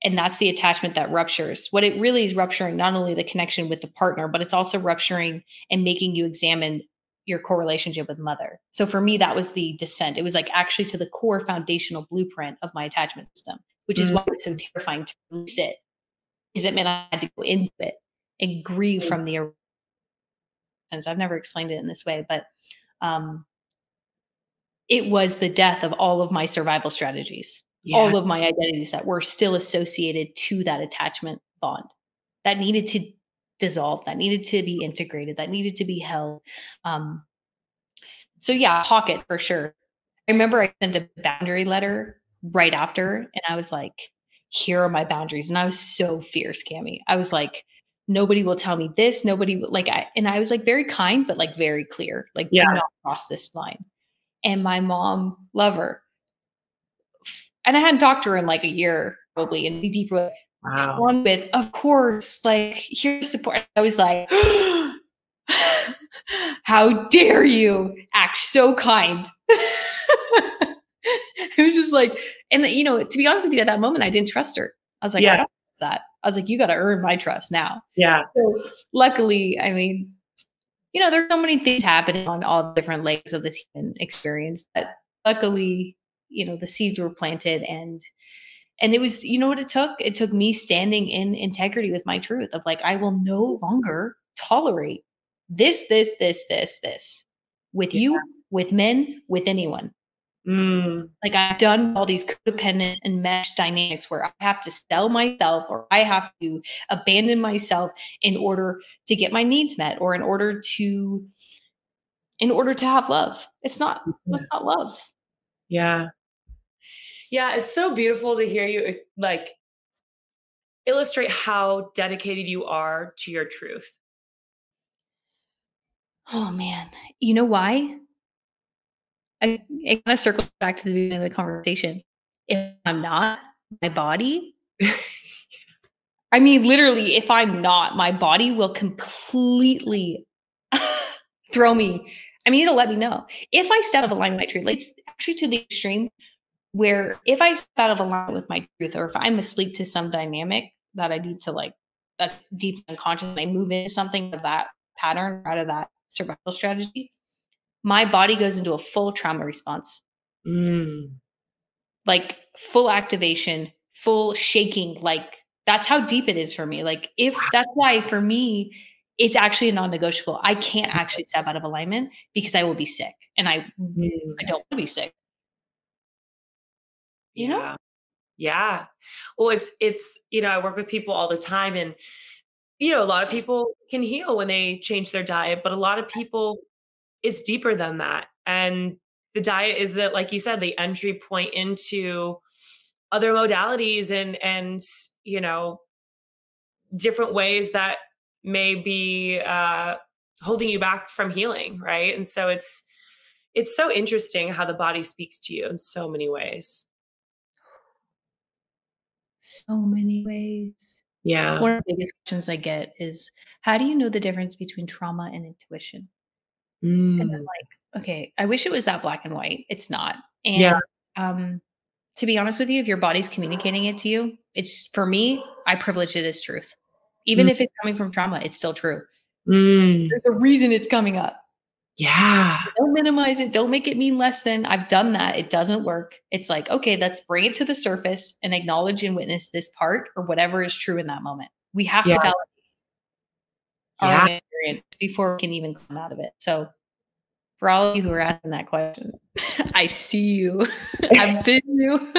and that's the attachment that ruptures. What it really is rupturing not only the connection with the partner, but it's also rupturing and making you examine your core relationship with mother. So for me, that was the descent. It was like actually to the core foundational blueprint of my attachment system, which is mm-hmm. why it's so terrifying to release it. Because it meant I had to go into it and grieve mm-hmm. from the sense. I've never explained it in this way, but um, it was the death of all of my survival strategies, yeah. all of my identities that were still associated to that attachment bond that needed to dissolve, that needed to be integrated, that needed to be held. Um, so yeah, pocket for sure. I remember I sent a boundary letter right after, and I was like, "Here are my boundaries," and I was so fierce, Cami. I was like, nobody will tell me this nobody like i and i was like very kind but like very clear like yeah. do not cross this line and my mom love her and i hadn't talked to her in like a year probably and be deeper wow. with of course like here's support i was like how dare you act so kind it was just like and you know to be honest with you at that moment i didn't trust her i was like yeah. i don't that. I was like, you got to earn my trust now. Yeah. So luckily, I mean, you know, there's so many things happening on all different layers of this human experience that luckily, you know, the seeds were planted and and it was, you know what it took? It took me standing in integrity with my truth of like, I will no longer tolerate this, this, this, this, this with yeah. you, with men, with anyone. Mm. Like I've done all these codependent and mesh dynamics where I have to sell myself or I have to abandon myself in order to get my needs met or in order to in order to have love. It's not it's not love. Yeah. Yeah, it's so beautiful to hear you eh, like illustrate how dedicated you are to your truth. Oh man. You know why? I, it kind of circles back to the beginning of the conversation. If I'm not my body, I mean, literally, if I'm not, my body will completely throw me. I mean, it'll let me know if I step out of alignment with my truth. Like, it's actually to the extreme where if I step out of alignment with my truth, or if I'm asleep to some dynamic that I need to like a deep unconscious and I move into something of that pattern out of that survival strategy, my body goes into a full trauma response. Mm. Like full activation, full shaking. Like that's how deep it is for me. Like if that's why for me, it's actually a non-negotiable. I can't actually step out of alignment because I will be sick. And I Mm. I don't want to be sick. You yeah. know? Yeah. Well, it's it's you know, I work with people all the time and you know, a lot of people can heal when they change their diet, but a lot of people it's deeper than that. And the diet is that like you said, the entry point into other modalities and and you know, different ways that may be uh holding you back from healing, right? And so it's it's so interesting how the body speaks to you in so many ways. So many ways. Yeah. One of the biggest questions I get is how do you know the difference between trauma and intuition? And I'm Mm. like, okay, I wish it was that black and white. It's not. And Yeah. um to be honest with you, if your body's communicating it to you, it's for me, I privilege it as truth. Even Mm. if it's coming from trauma, it's still true. Mm. There's a reason it's coming up. Yeah. Don't minimize it. Don't make it mean less than. I've done that. It doesn't work. It's like, okay, let's bring it to the surface and acknowledge and witness this part or whatever is true in that moment. We have Yeah. to validate our Yeah. own experience before we can even come out of it. So, for all of you who are asking that question, I see you. I've been you.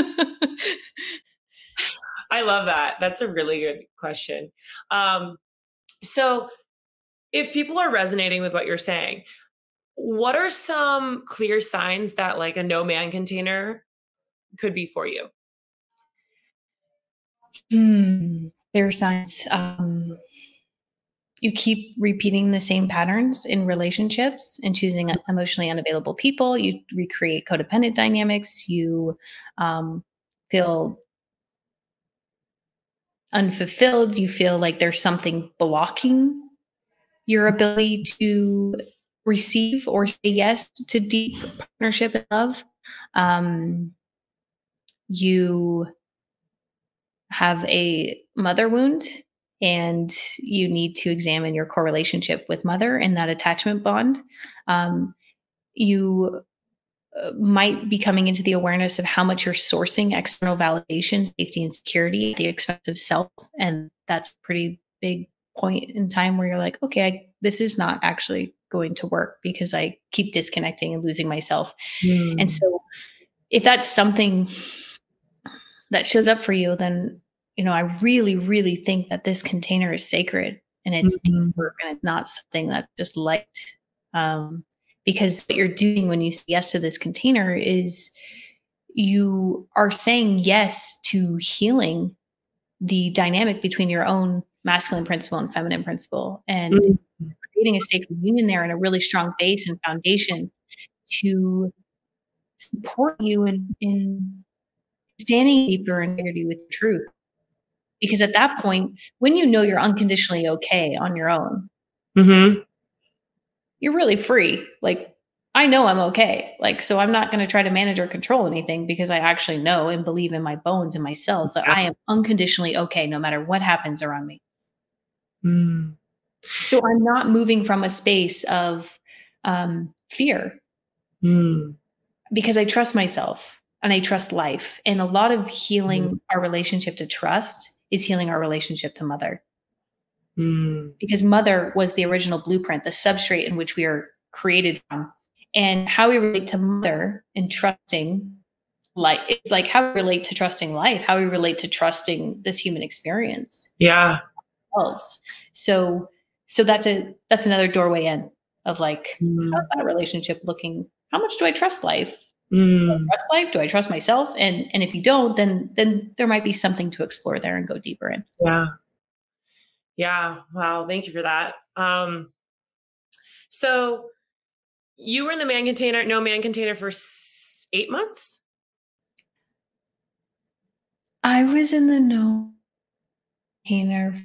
I love that. That's a really good question. Um, so, if people are resonating with what you're saying, what are some clear signs that like a no man container could be for you? Hmm. There are signs. Um, you keep repeating the same patterns in relationships and choosing emotionally unavailable people. You recreate codependent dynamics. You um, feel unfulfilled. You feel like there's something blocking your ability to receive or say yes to deep partnership and love. Um, you have a mother wound and you need to examine your core relationship with mother and that attachment bond. Um, you uh, might be coming into the awareness of how much you're sourcing external validation, safety, and security at the expense of self. And that's a pretty big point in time where you're like, okay, I, this is not actually going to work because I keep disconnecting and losing myself. Mm. And so, if that's something that shows up for you, then you know I really, really think that this container is sacred and it's Mhm. deep work and it's not something that's just light. Um, because what you're doing when you say yes to this container is you are saying yes to healing the dynamic between your own masculine principle and feminine principle and Mhm. Creating a sacred union there and a really strong base and foundation to support you in, in standing deeper in integrity with truth. Because at that point, when you know you're unconditionally okay on your own, Mhm. you're really free. Like, I know I'm okay. Like, so I'm not going to try to manage or control anything because I actually know and believe in my bones and my cells that I am unconditionally okay no matter what happens around me. Mm. So I'm not moving from a space of um, fear Mm. because I trust myself and I trust life. And a lot of healing our relationship to trust is healing our relationship to mother Mm. because mother was the original blueprint, the substrate in which we are created from. And how we relate to mother and trusting life, it's like how we relate to trusting life, how we relate to trusting this human experience. Yeah. Else. So so that's a that's another doorway in of like Mm. how's that relationship looking? How much do I trust life? Mm. trust life? Do I trust myself? And and if you don't, then then there might be something to explore there and go deeper in. Yeah. Yeah. Wow. Thank you for that. Um, so you were in the man container, no man container for s- eight months. I was in the no container.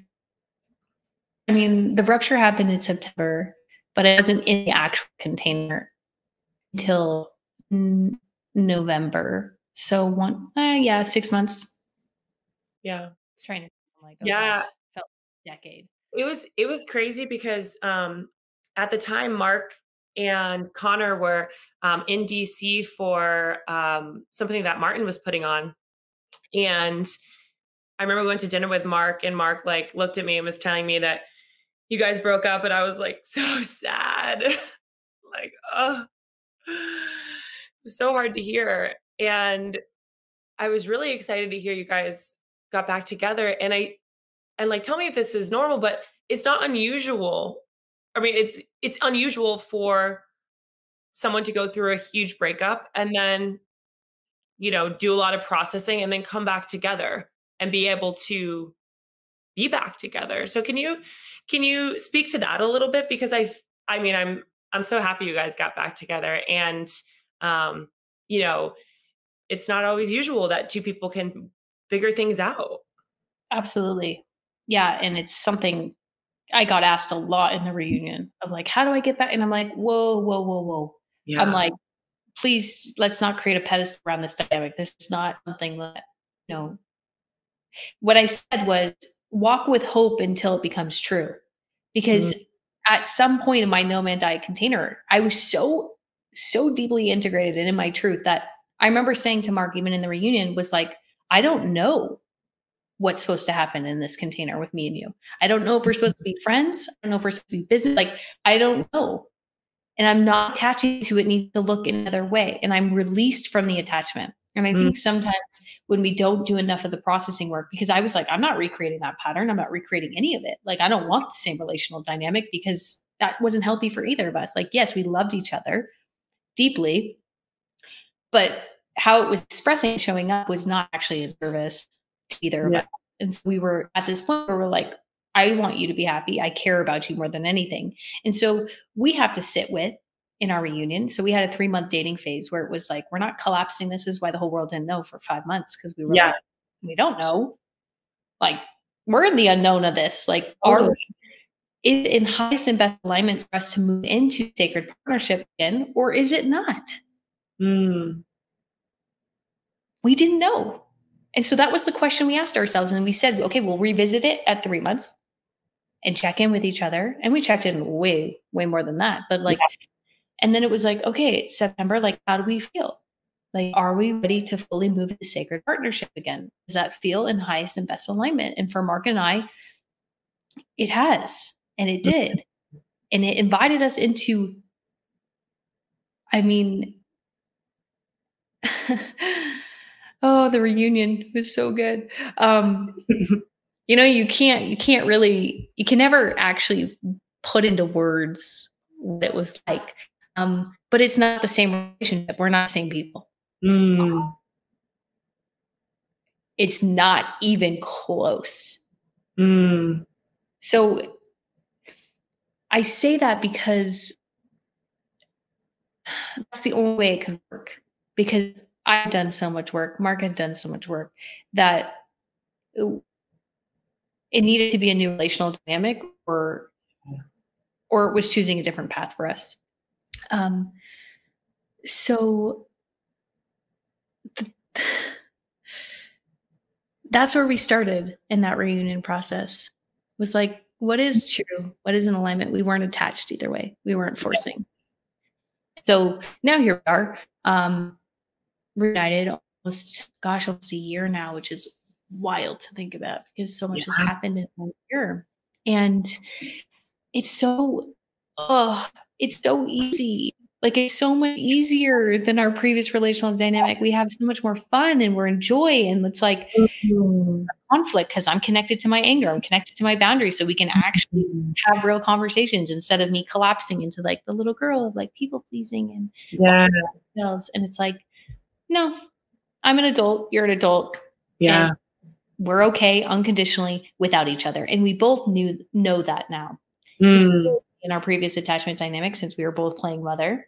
I mean, the rupture happened in September, but it wasn't in the actual container until n- November. So one, uh, yeah, six months. Yeah. Trying to like, oh Yeah. gosh, felt decade. It was it was crazy because um, at the time, Mark and Connor were um, in DC for um, something that Martin was putting on, and I remember we went to dinner with Mark, and Mark like looked at me and was telling me that you guys broke up, and I was like so sad, like oh, so hard to hear, and I was really excited to hear you guys got back together, and I and like tell me if this is normal, but it's not unusual. I mean, it's it's unusual for someone to go through a huge breakup and then you know do a lot of processing and then come back together and be able to be back together. So can you can you speak to that a little bit? Because i i mean i'm i'm so happy you guys got back together. And um you know it's not always usual that two people can figure things out. Absolutely. Yeah and it's something i got asked a lot in the reunion of like how do i get back? And i'm like whoa whoa whoa whoa. Yeah. i'm like please let's not create a pedestal around this dynamic. This is not something that you know. What i said was walk with hope until it becomes true because mm-hmm. at some point in my no man diet container i was so so deeply integrated and in my truth that i remember saying to mark even in the reunion was like i don't know what's supposed to happen in this container with me and you. I don't know if we're supposed to be friends. I don't know if we're supposed to be business. Like, I don't know. And I'm not attaching to it needs to look another way. And I'm released from the attachment. And I mm. think sometimes when we don't do enough of the processing work, because I was like, I'm not recreating that pattern. I'm not recreating any of it. Like, I don't want the same relational dynamic because that wasn't healthy for either of us. Like, yes, we loved each other deeply, but how it was expressing, showing up was not actually in service to either yeah. Of us. And so we were at this point where we're like, I want you to be happy. I care about you more than anything. And so we have to sit with in our reunion. So we had a three month dating phase where it was like, we're not collapsing. This is why the whole world didn't know for five months because we were yeah. Like, we don't know. Like we're in the unknown of this. Like, are we is in highest and best alignment for us to move into sacred partnership again, or is it not? Mm. We didn't know. And so that was the question we asked ourselves. And we said, okay, we'll revisit it at three months and check in with each other. And we checked in way, way more than that. But like, yeah. And then it was like, okay, it's September. Like, how do we feel? Like, are we ready to fully move into sacred partnership again? Does that feel in highest and best alignment? And for Mark and I, it has, and it did. And it invited us into, I mean, Oh, the reunion was so good. Um, you know, you can't you can't really you can never actually put into words what it was like. Um, but it's not the same relationship. We're not the same people. Mm. It's not even close. Mm. So I say that because that's the only way it can work. Because I've done so much work, Mark had done so much work that it needed to be a new relational dynamic or or it was choosing a different path for us. Um, so th- that's where we started in that reunion process. It was like, what is true? What is in alignment? We weren't attached either way. We weren't forcing. So now here we are. Um, reunited almost, gosh, almost a year now, which is wild to think about because so much yeah. has happened in one year. And it's so, oh, it's so easy. Like it's so much easier than our previous relational dynamic. We have so much more fun and we're in joy. And it's like mm-hmm. conflict because I'm connected to my anger. I'm connected to my boundaries. So we can actually mm-hmm. have real conversations instead of me collapsing into like the little girl of like people pleasing and yeah. And it's like, no, I'm an adult, you're an adult. Yeah. We're okay unconditionally without each other. And we both knew know that now. Mm. In our previous attachment dynamic, since we were both playing mother.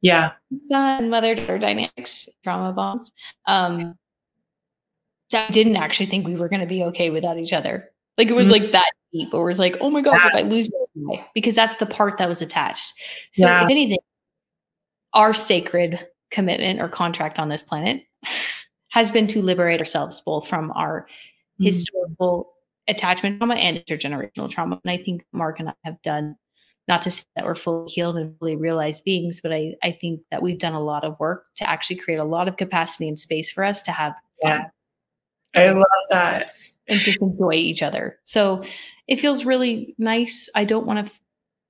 Yeah. Son, mother daughter dynamics, trauma bonds. Um I didn't actually think we were gonna be okay without each other. Like it was mm. like that deep, or it was like, oh my gosh, yeah. if I lose my because that's the part that was attached. So yeah. if anything, our sacred commitment or contract on this planet has been to liberate ourselves both from our mm-hmm. historical attachment trauma and intergenerational trauma. And I think Mark and I have done, not to say that we're fully healed and fully realized beings, but I, I think that we've done a lot of work to actually create a lot of capacity and space for us to have fun. Yeah. I love that. And just enjoy each other. So it feels really nice. I don't want to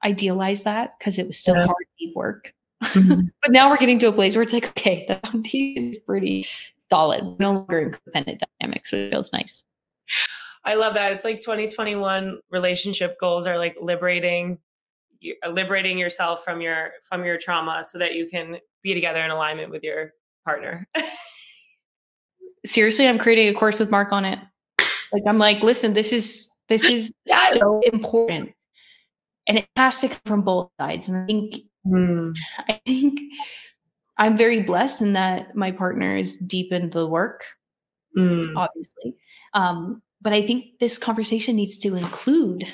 idealize that because it was still yeah. hard, deep work. Mm-hmm. but now we're getting to a place where it's like, okay, the foundation is pretty solid. We're no longer in codependent dynamics, so it feels nice. I love that. It's like 2021 relationship goals are like liberating liberating yourself from your from your trauma so that you can be together in alignment with your partner. Seriously, I'm creating a course with Mark on it. Like I'm like, listen, this is this is so important. And it has to come from both sides. And I think mm. I think I'm very blessed in that my partner is deep into the work, mm. obviously. Um, but I think this conversation needs to include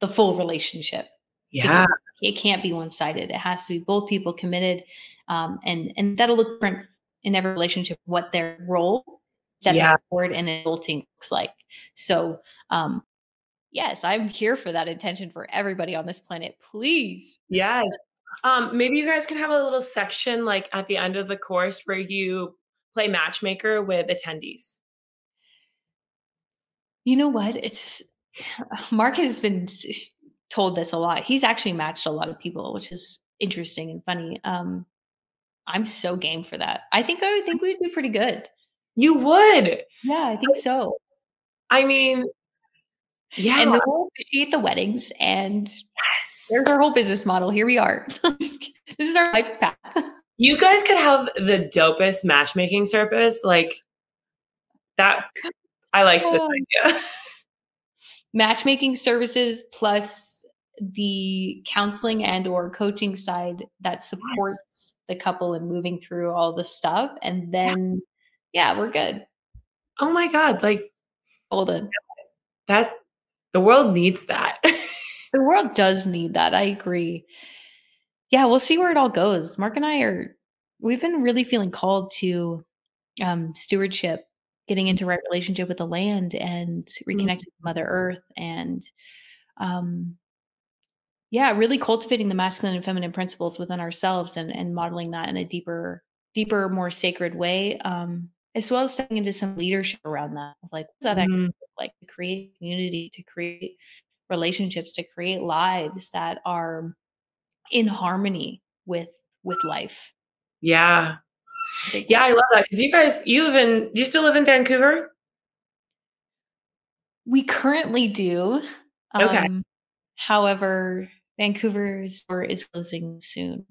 the full relationship. Yeah. It can't be one sided. It has to be both people committed. Um, and, and that'll look different in every relationship, what their role stepping yeah. forward and adulting looks like. So, um, yes, I'm here for that intention for everybody on this planet. Please. Yes. Um, maybe you guys can have a little section like at the end of the course where you play matchmaker with attendees. You know what? It's Mark has been told this a lot. He's actually matched a lot of people, which is interesting and funny. Um, I'm so game for that. I think I would think we'd be pretty good. You would. Yeah, I think so. I mean, yeah. And then we'll officiate the weddings and yes. there's our whole business model. Here we are. this is our life's path. You guys could have the dopest matchmaking service. Like that I like this idea. Matchmaking services plus the counseling and or coaching side that supports yes. the couple in moving through all the stuff and then yeah, we're good. Oh my god, like hold on. That the world needs that. the world does need that. I agree. Yeah, we'll see where it all goes. Mark and I are we've been really feeling called to um stewardship getting into right relationship with the land and reconnecting mm-hmm. with Mother Earth and um yeah, really cultivating the masculine and feminine principles within ourselves and and modeling that in a deeper, deeper, more sacred way. Um, as well as stepping into some leadership around that. Like what's that mm-hmm. like to create community, to create relationships, to create lives that are in harmony with with life. Yeah. Yeah, I love that because you guys, you live in, do you still live in Vancouver? We currently do. Okay. Um, however, Vancouver's store is closing soon.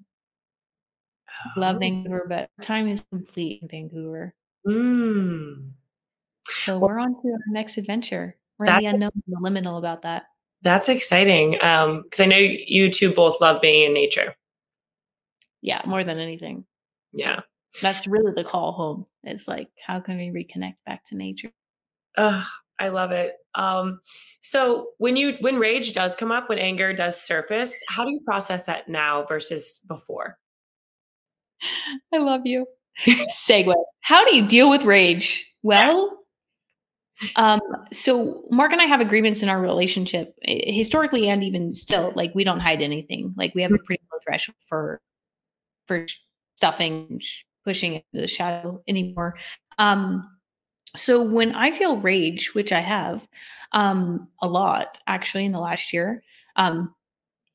Oh. Love Vancouver, but time is complete in Vancouver. Mm. So well, we're on to our next adventure. We're in the unknown, the liminal about that. That's exciting. Um, because I know you two both love being in nature. Yeah, more than anything. Yeah that's really the call home. It's like, how can we reconnect back to nature? Oh, I love it. Um, so when you when rage does come up, when anger does surface, how do you process that now versus before? I love you. Segue. How do you deal with rage? Well, um, so Mark and I have agreements in our relationship historically and even still, like we don't hide anything. Like we have a mm. pretty low threshold for for stuffing pushing into the shadow anymore. Um, so when I feel rage, which I have um, a lot actually in the last year, um,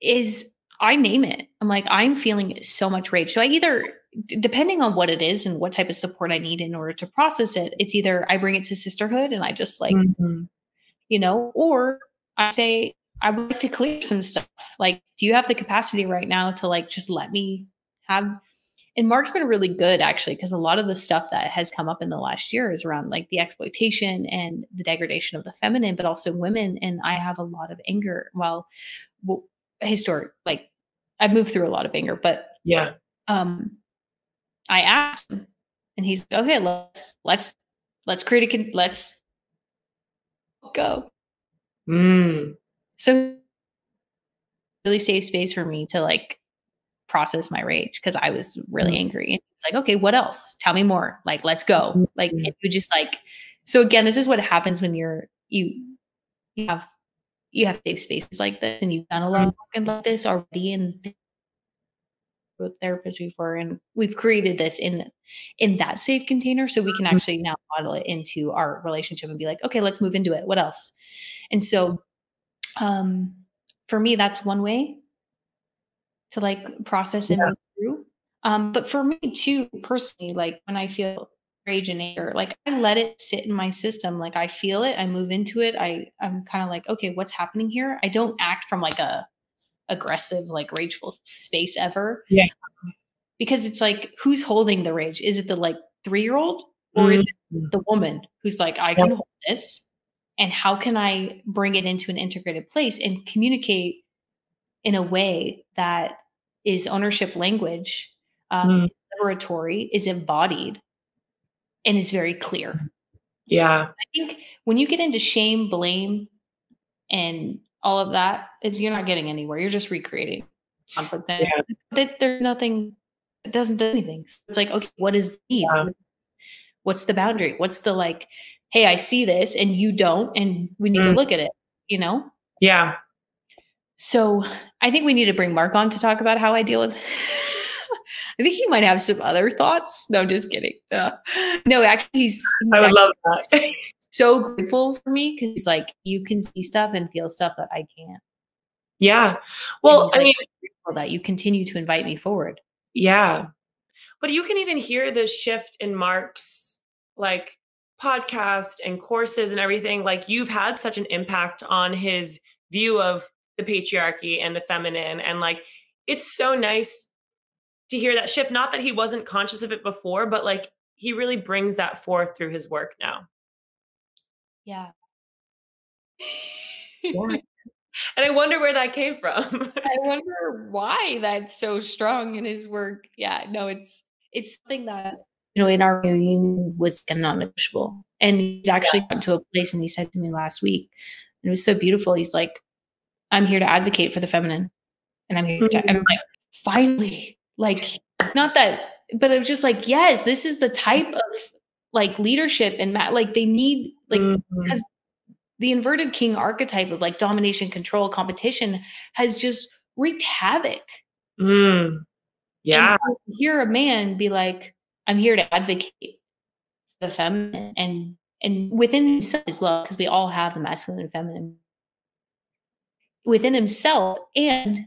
is I name it. I'm like, I'm feeling so much rage. So I either, depending on what it is and what type of support I need in order to process it, it's either I bring it to sisterhood and I just like, mm-hmm. you know, or I say, I would like to clear some stuff. Like, do you have the capacity right now to like just let me have and Mark's been really good actually, because a lot of the stuff that has come up in the last year is around like the exploitation and the degradation of the feminine, but also women. And I have a lot of anger. Well, well historic, like I've moved through a lot of anger, but yeah. Um, I asked him, and he's like, okay. Let's let's let's create a let's go. Mm. So really safe space for me to like process my rage because I was really mm-hmm. angry. It's like, okay, what else? Tell me more. Like, let's go. Like, mm-hmm. it would just like, so again, this is what happens when you're you you have you have safe spaces like this and you've done a lot of work like this already and with therapists before and we've created this in in that safe container so we can Mm-hmm. actually now model it into our relationship and be like okay let's move into it what else and so um for me that's one way to like process and Yeah. move through um but for me too personally like when i feel rage and anger like i let it sit in my system like i feel it i move into it i i'm kind of like okay what's happening here i don't act from like a aggressive like rageful space ever Yeah. because it's like who's holding the rage is it the like three year old or is Mhm. it the woman who's like i can hold this and how can i bring it into an integrated place and communicate in a way that is ownership language um, Mm. is liberatory is embodied and is very clear Yeah. I think when you get into shame, blame, and all of that, is you're not getting anywhere. You're just recreating conflict. Yeah. That there's nothing. It doesn't do anything. It's like, okay, what is the? Yeah. What's the boundary? What's the like? Hey, I see this, and you don't, and we need to Mm. look at it. You know. Yeah. So I think we need to bring Mark on to talk about how I deal with. I think he might have some other thoughts. No, just kidding. Uh, no, actually, he's, I would love that. so grateful for me because he's like, you can see stuff and feel stuff that I can't. yeah. Well, I like, mean, that you continue to invite me forward. Yeah. But you can even hear the shift in Mark's like podcast and courses and everything. Like you've had such an impact on his view of the patriarchy and the feminine. And like it's so nice to hear that shift. Not that he wasn't conscious of it before, but like he really brings that forth through his work now. Yeah. And I wonder where that came from. I wonder why that's so strong in his work. Yeah, no, it's it's something that you know in our reunion was non-negotiable. And he's actually gotten to a place and he said to me last week, and it was so beautiful. He's like, I'm here to advocate for the feminine. And I'm here to I'm like, finally, like not that, but it was just like, yes, this is the type of like leadership and ma- like they need like because the inverted king archetype of like domination, control, competition has just wreaked havoc. Mm. Yeah. And hear a man be like, I'm here to advocate the feminine and and within himself as well, because we all have the masculine and feminine within himself and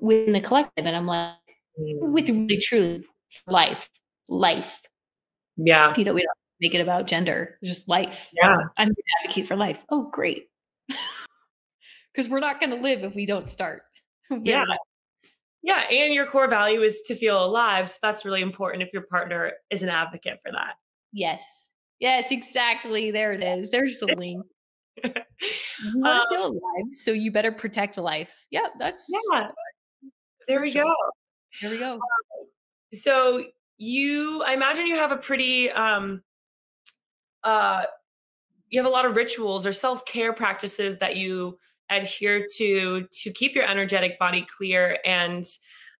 within the collective. And I'm like, Mm. with really truly life, life. Yeah. You know, we don't make it about gender, just life. Yeah. I'm to advocate for life. Oh, great. Because we're not going to live if we don't start. Yeah. Yeah. And your core value is to feel alive. So that's really important if your partner is an advocate for that. Yes. Yes, exactly. There it is. There's the link. You Um, feel alive, so you better protect life. Yep, that's Yeah. There we sure. go. There we go. So you I imagine you have a pretty um uh you have a lot of rituals or self-care practices that you adhere to to keep your energetic body clear and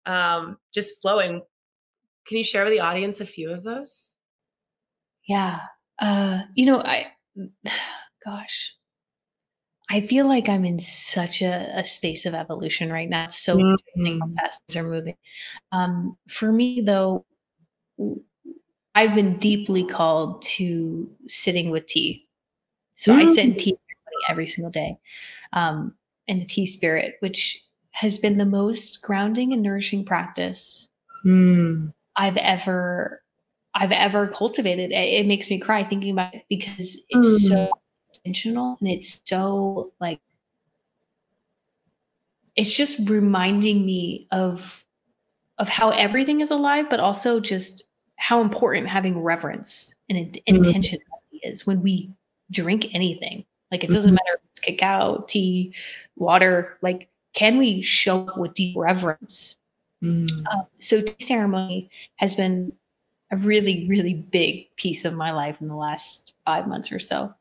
um just flowing. Can you share with the audience a few of those? Yeah. Uh, you know, I gosh. I feel like I'm in such a, a space of evolution right now. It's so interesting how Mhm. fast things are moving. Um, for me though, I've been deeply called to sitting with tea. So I sit in tea every single day. Um, and the tea spirit, which has been the most grounding and nourishing practice Hmm. I've ever I've ever cultivated. It, it makes me cry thinking about it because it's so intentional and it's so like it's just reminding me of of how everything is alive, but also just how important having reverence and in- Mhm. intentionality is when we drink anything. Like it doesn't Mhm. matter if it's cacao, tea, water. Like, can we show up with deep reverence Hmm. um, so tea ceremony has been a really really big piece of my life in the last five months or so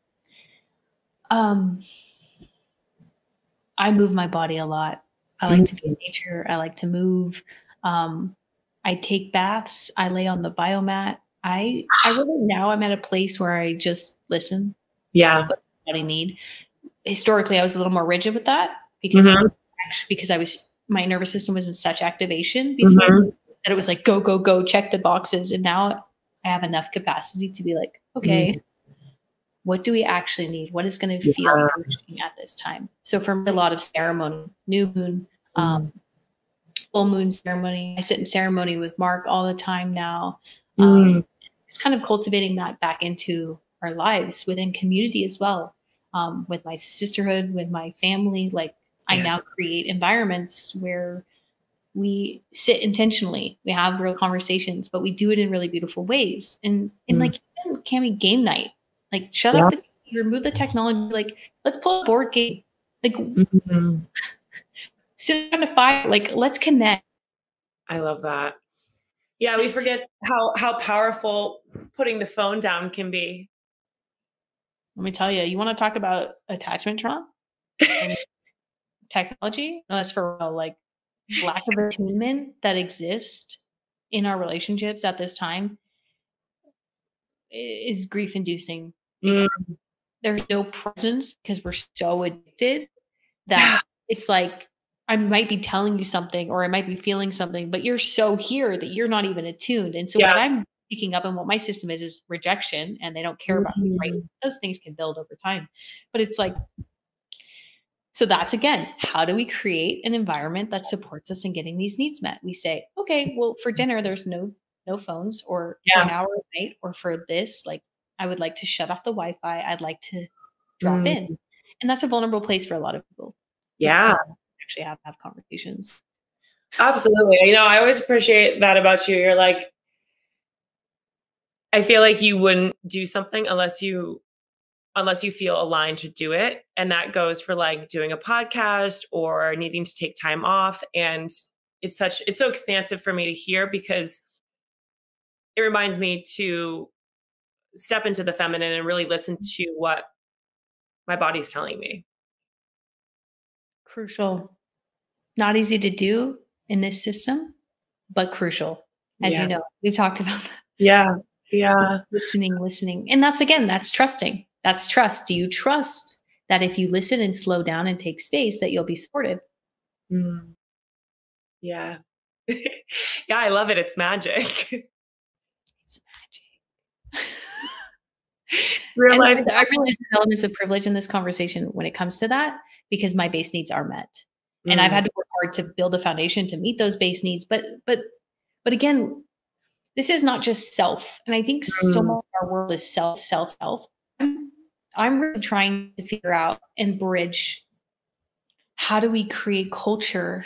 um i move my body a lot i like to be in nature i like to move um i take baths i lay on the biomat i i really now i'm at a place where i just listen Yeah. my body need. Historically, I was a little more rigid with that because mm-hmm. because I was my nervous system was in such activation before mm-hmm. that it was like go go go check the boxes, and now I have enough capacity to be like okay. Mm-hmm. What do we actually need? What is going to feel yeah. at this time? So, for me, a lot of ceremony, new moon, um, full moon ceremony. I sit in ceremony with Mark all the time now. Um, mm. It's kind of cultivating that back into our lives within community as well. Um, with my sisterhood, with my family, like I now create environments where we sit intentionally, we have real conversations, but we do it in really beautiful ways. And and mm. like can we game night? Like shut yeah. up the remove the technology, like let's pull a board game. Like mm-hmm. sit on a fire, like let's connect. I love that. Yeah, we forget how how powerful putting the phone down can be. Let me tell you, you want to talk about attachment trauma technology? No, that's for real. Like lack of attunement that exists in our relationships at this time is grief inducing. Mm. There's no presence because we're so addicted that it's like I might be telling you something or I might be feeling something, but you're so here that you're not even attuned. And so yeah. what I'm picking up and what my system is is rejection and they don't care about mm-hmm. right those things can build over time but it's like so that's again how do we create an environment that supports us in getting these needs met we say okay well for dinner there's no no phones or yeah. for an hour a night or for this like i would like to shut off the wi-fi i'd like to drop mm. in. And that's a vulnerable place for a lot of people. Yeah. actually have have conversations. Absolutely. You know i always appreciate that about you. You're like I feel like you wouldn't do something unless you unless you feel aligned to do it. And that goes for like doing a podcast or needing to take time off. And it's such it's so expansive for me to hear because it reminds me to step into the feminine and really listen to what my body's telling me. Crucial. Not easy to do in this system but crucial as yeah. you know we've talked about that. Yeah yeah. Listening listening and that's again that's trusting. That's trust. Do you trust that if you listen and slow down and take space that you'll be supported? Mm. yeah. Yeah i love it. It's magic. It's magic real life i realize the elements of privilege in this conversation when it comes to that because my base needs are met mm. and i've had mm. to work hard to build a foundation to meet those base needs but but but again this is not just self. And I think mm. so much of our world is self, self, self. I'm, I'm really trying to figure out and bridge how do we create culture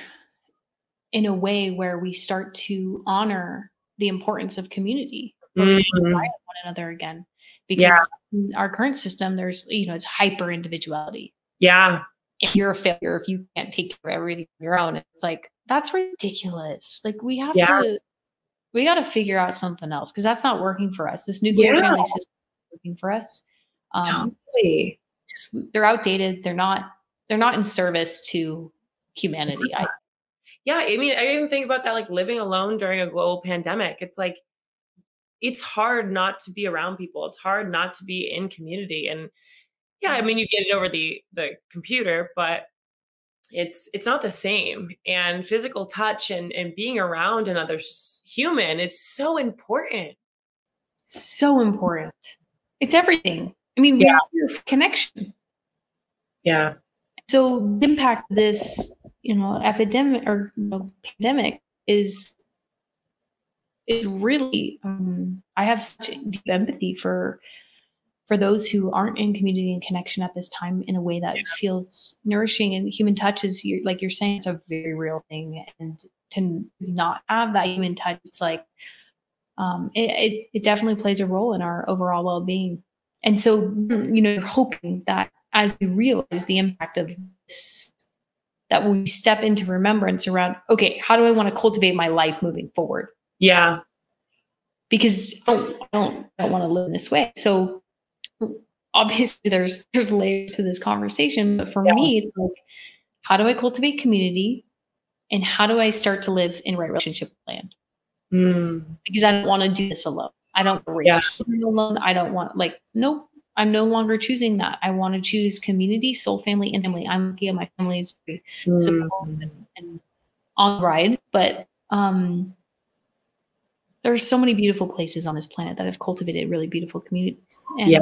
in a way where we start to honor the importance of community mm-hmm. one another again because yeah. in our current system there's you know it's hyper individuality yeah if you're a failure if you can't take care of everything on your own it's like that's ridiculous like we have yeah. to we got to figure out something else because that's not working for us. This nuclear yeah. family system is working for us. Um, totally. Just, they're outdated. They're not. They're not in service to humanity. I, yeah, I mean, I even think about that, like living alone during a global pandemic. It's like it's hard not to be around people. It's hard not to be in community. And yeah, I mm-hmm. mean, you get it over the the computer, but it's it's not the same and physical touch and and being around another human is so important so important it's everything i mean yeah. connection yeah so the impact of this you know epidemic or you know, pandemic is is really um, i have such deep empathy for for those who aren't in community and connection at this time in a way that yeah. feels nourishing. And human touch is like you're saying it's a very real thing. And to not have that human touch it's like um, it, it, it definitely plays a role in our overall well-being. And so you know you're hoping that as we realize the impact of this that we step into remembrance around okay how do i want to cultivate my life moving forward yeah because I don't, I don't, I don't want to live this way so obviously there's there's layers to this conversation but for yeah. me it's like how do i cultivate community and how do i start to live in right relationship with land mm. because i don't want to do this alone i don't raise yeah. alone i don't want like nope I'm no longer choosing that. I want to choose community, soul family, and family. I'm lucky my family is mm-hmm. and, and on the ride, but um, there's so many beautiful places on this planet that have cultivated really beautiful communities. And yeah.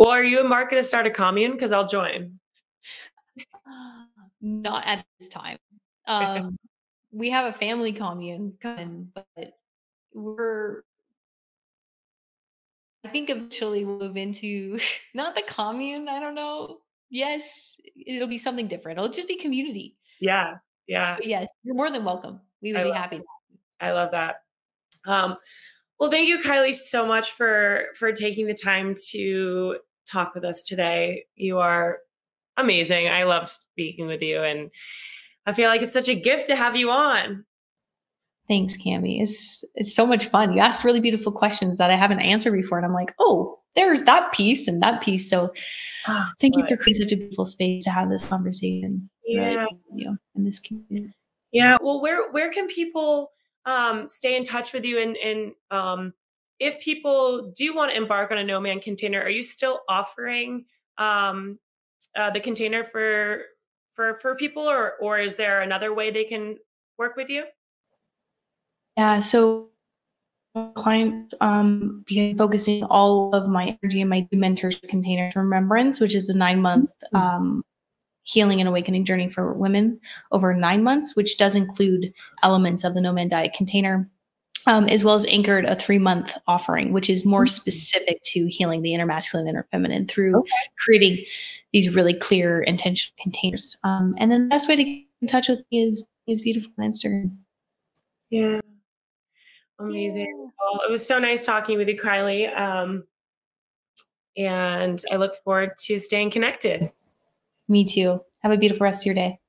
Well, are you Mark going to start a commune? Because I'll join. Not at this time. Um, we have a family commune coming, but we're I think eventually we'll move into not the commune. I don't know. Yes, it'll be something different. It'll just be community. Yeah. Yeah. But yes, you're more than welcome. We would I be happy. I love that. Um, well, thank you, Kylie, so much for for taking the time to talk with us today. You are amazing. I love speaking with you, and I feel like it's such a gift to have you on. Thanks, Cami. It's it's so much fun. You asked really beautiful questions that I haven't answered before, and I'm like, oh, there's that piece and that piece. So, oh, thank you for creating such a beautiful space to have this conversation. Yeah, really, you in this community. Yeah. Well, where where can people um, stay in touch with you and and um, if people do want to embark on a no man container, are you still offering um, uh, the container for for for people, or or is there another way they can work with you? Yeah, so clients um, began focusing all of my energy and my mentorship container remembrance, which is a nine month mm-hmm. um, healing and awakening journey for women over nine months, which does include elements of the No Man Diet container. Um, as well as anchored a three month offering, which is more mm-hmm. specific to healing the inner masculine, and inner feminine through okay. creating these really clear intentional containers. Um, and then the best way to get in touch with me is is beautiful on Instagram. Yeah. Amazing. Yeah. Well, it was so nice talking with you, Kylie. Um, and I look forward to staying connected. Me too. Have a beautiful rest of your day.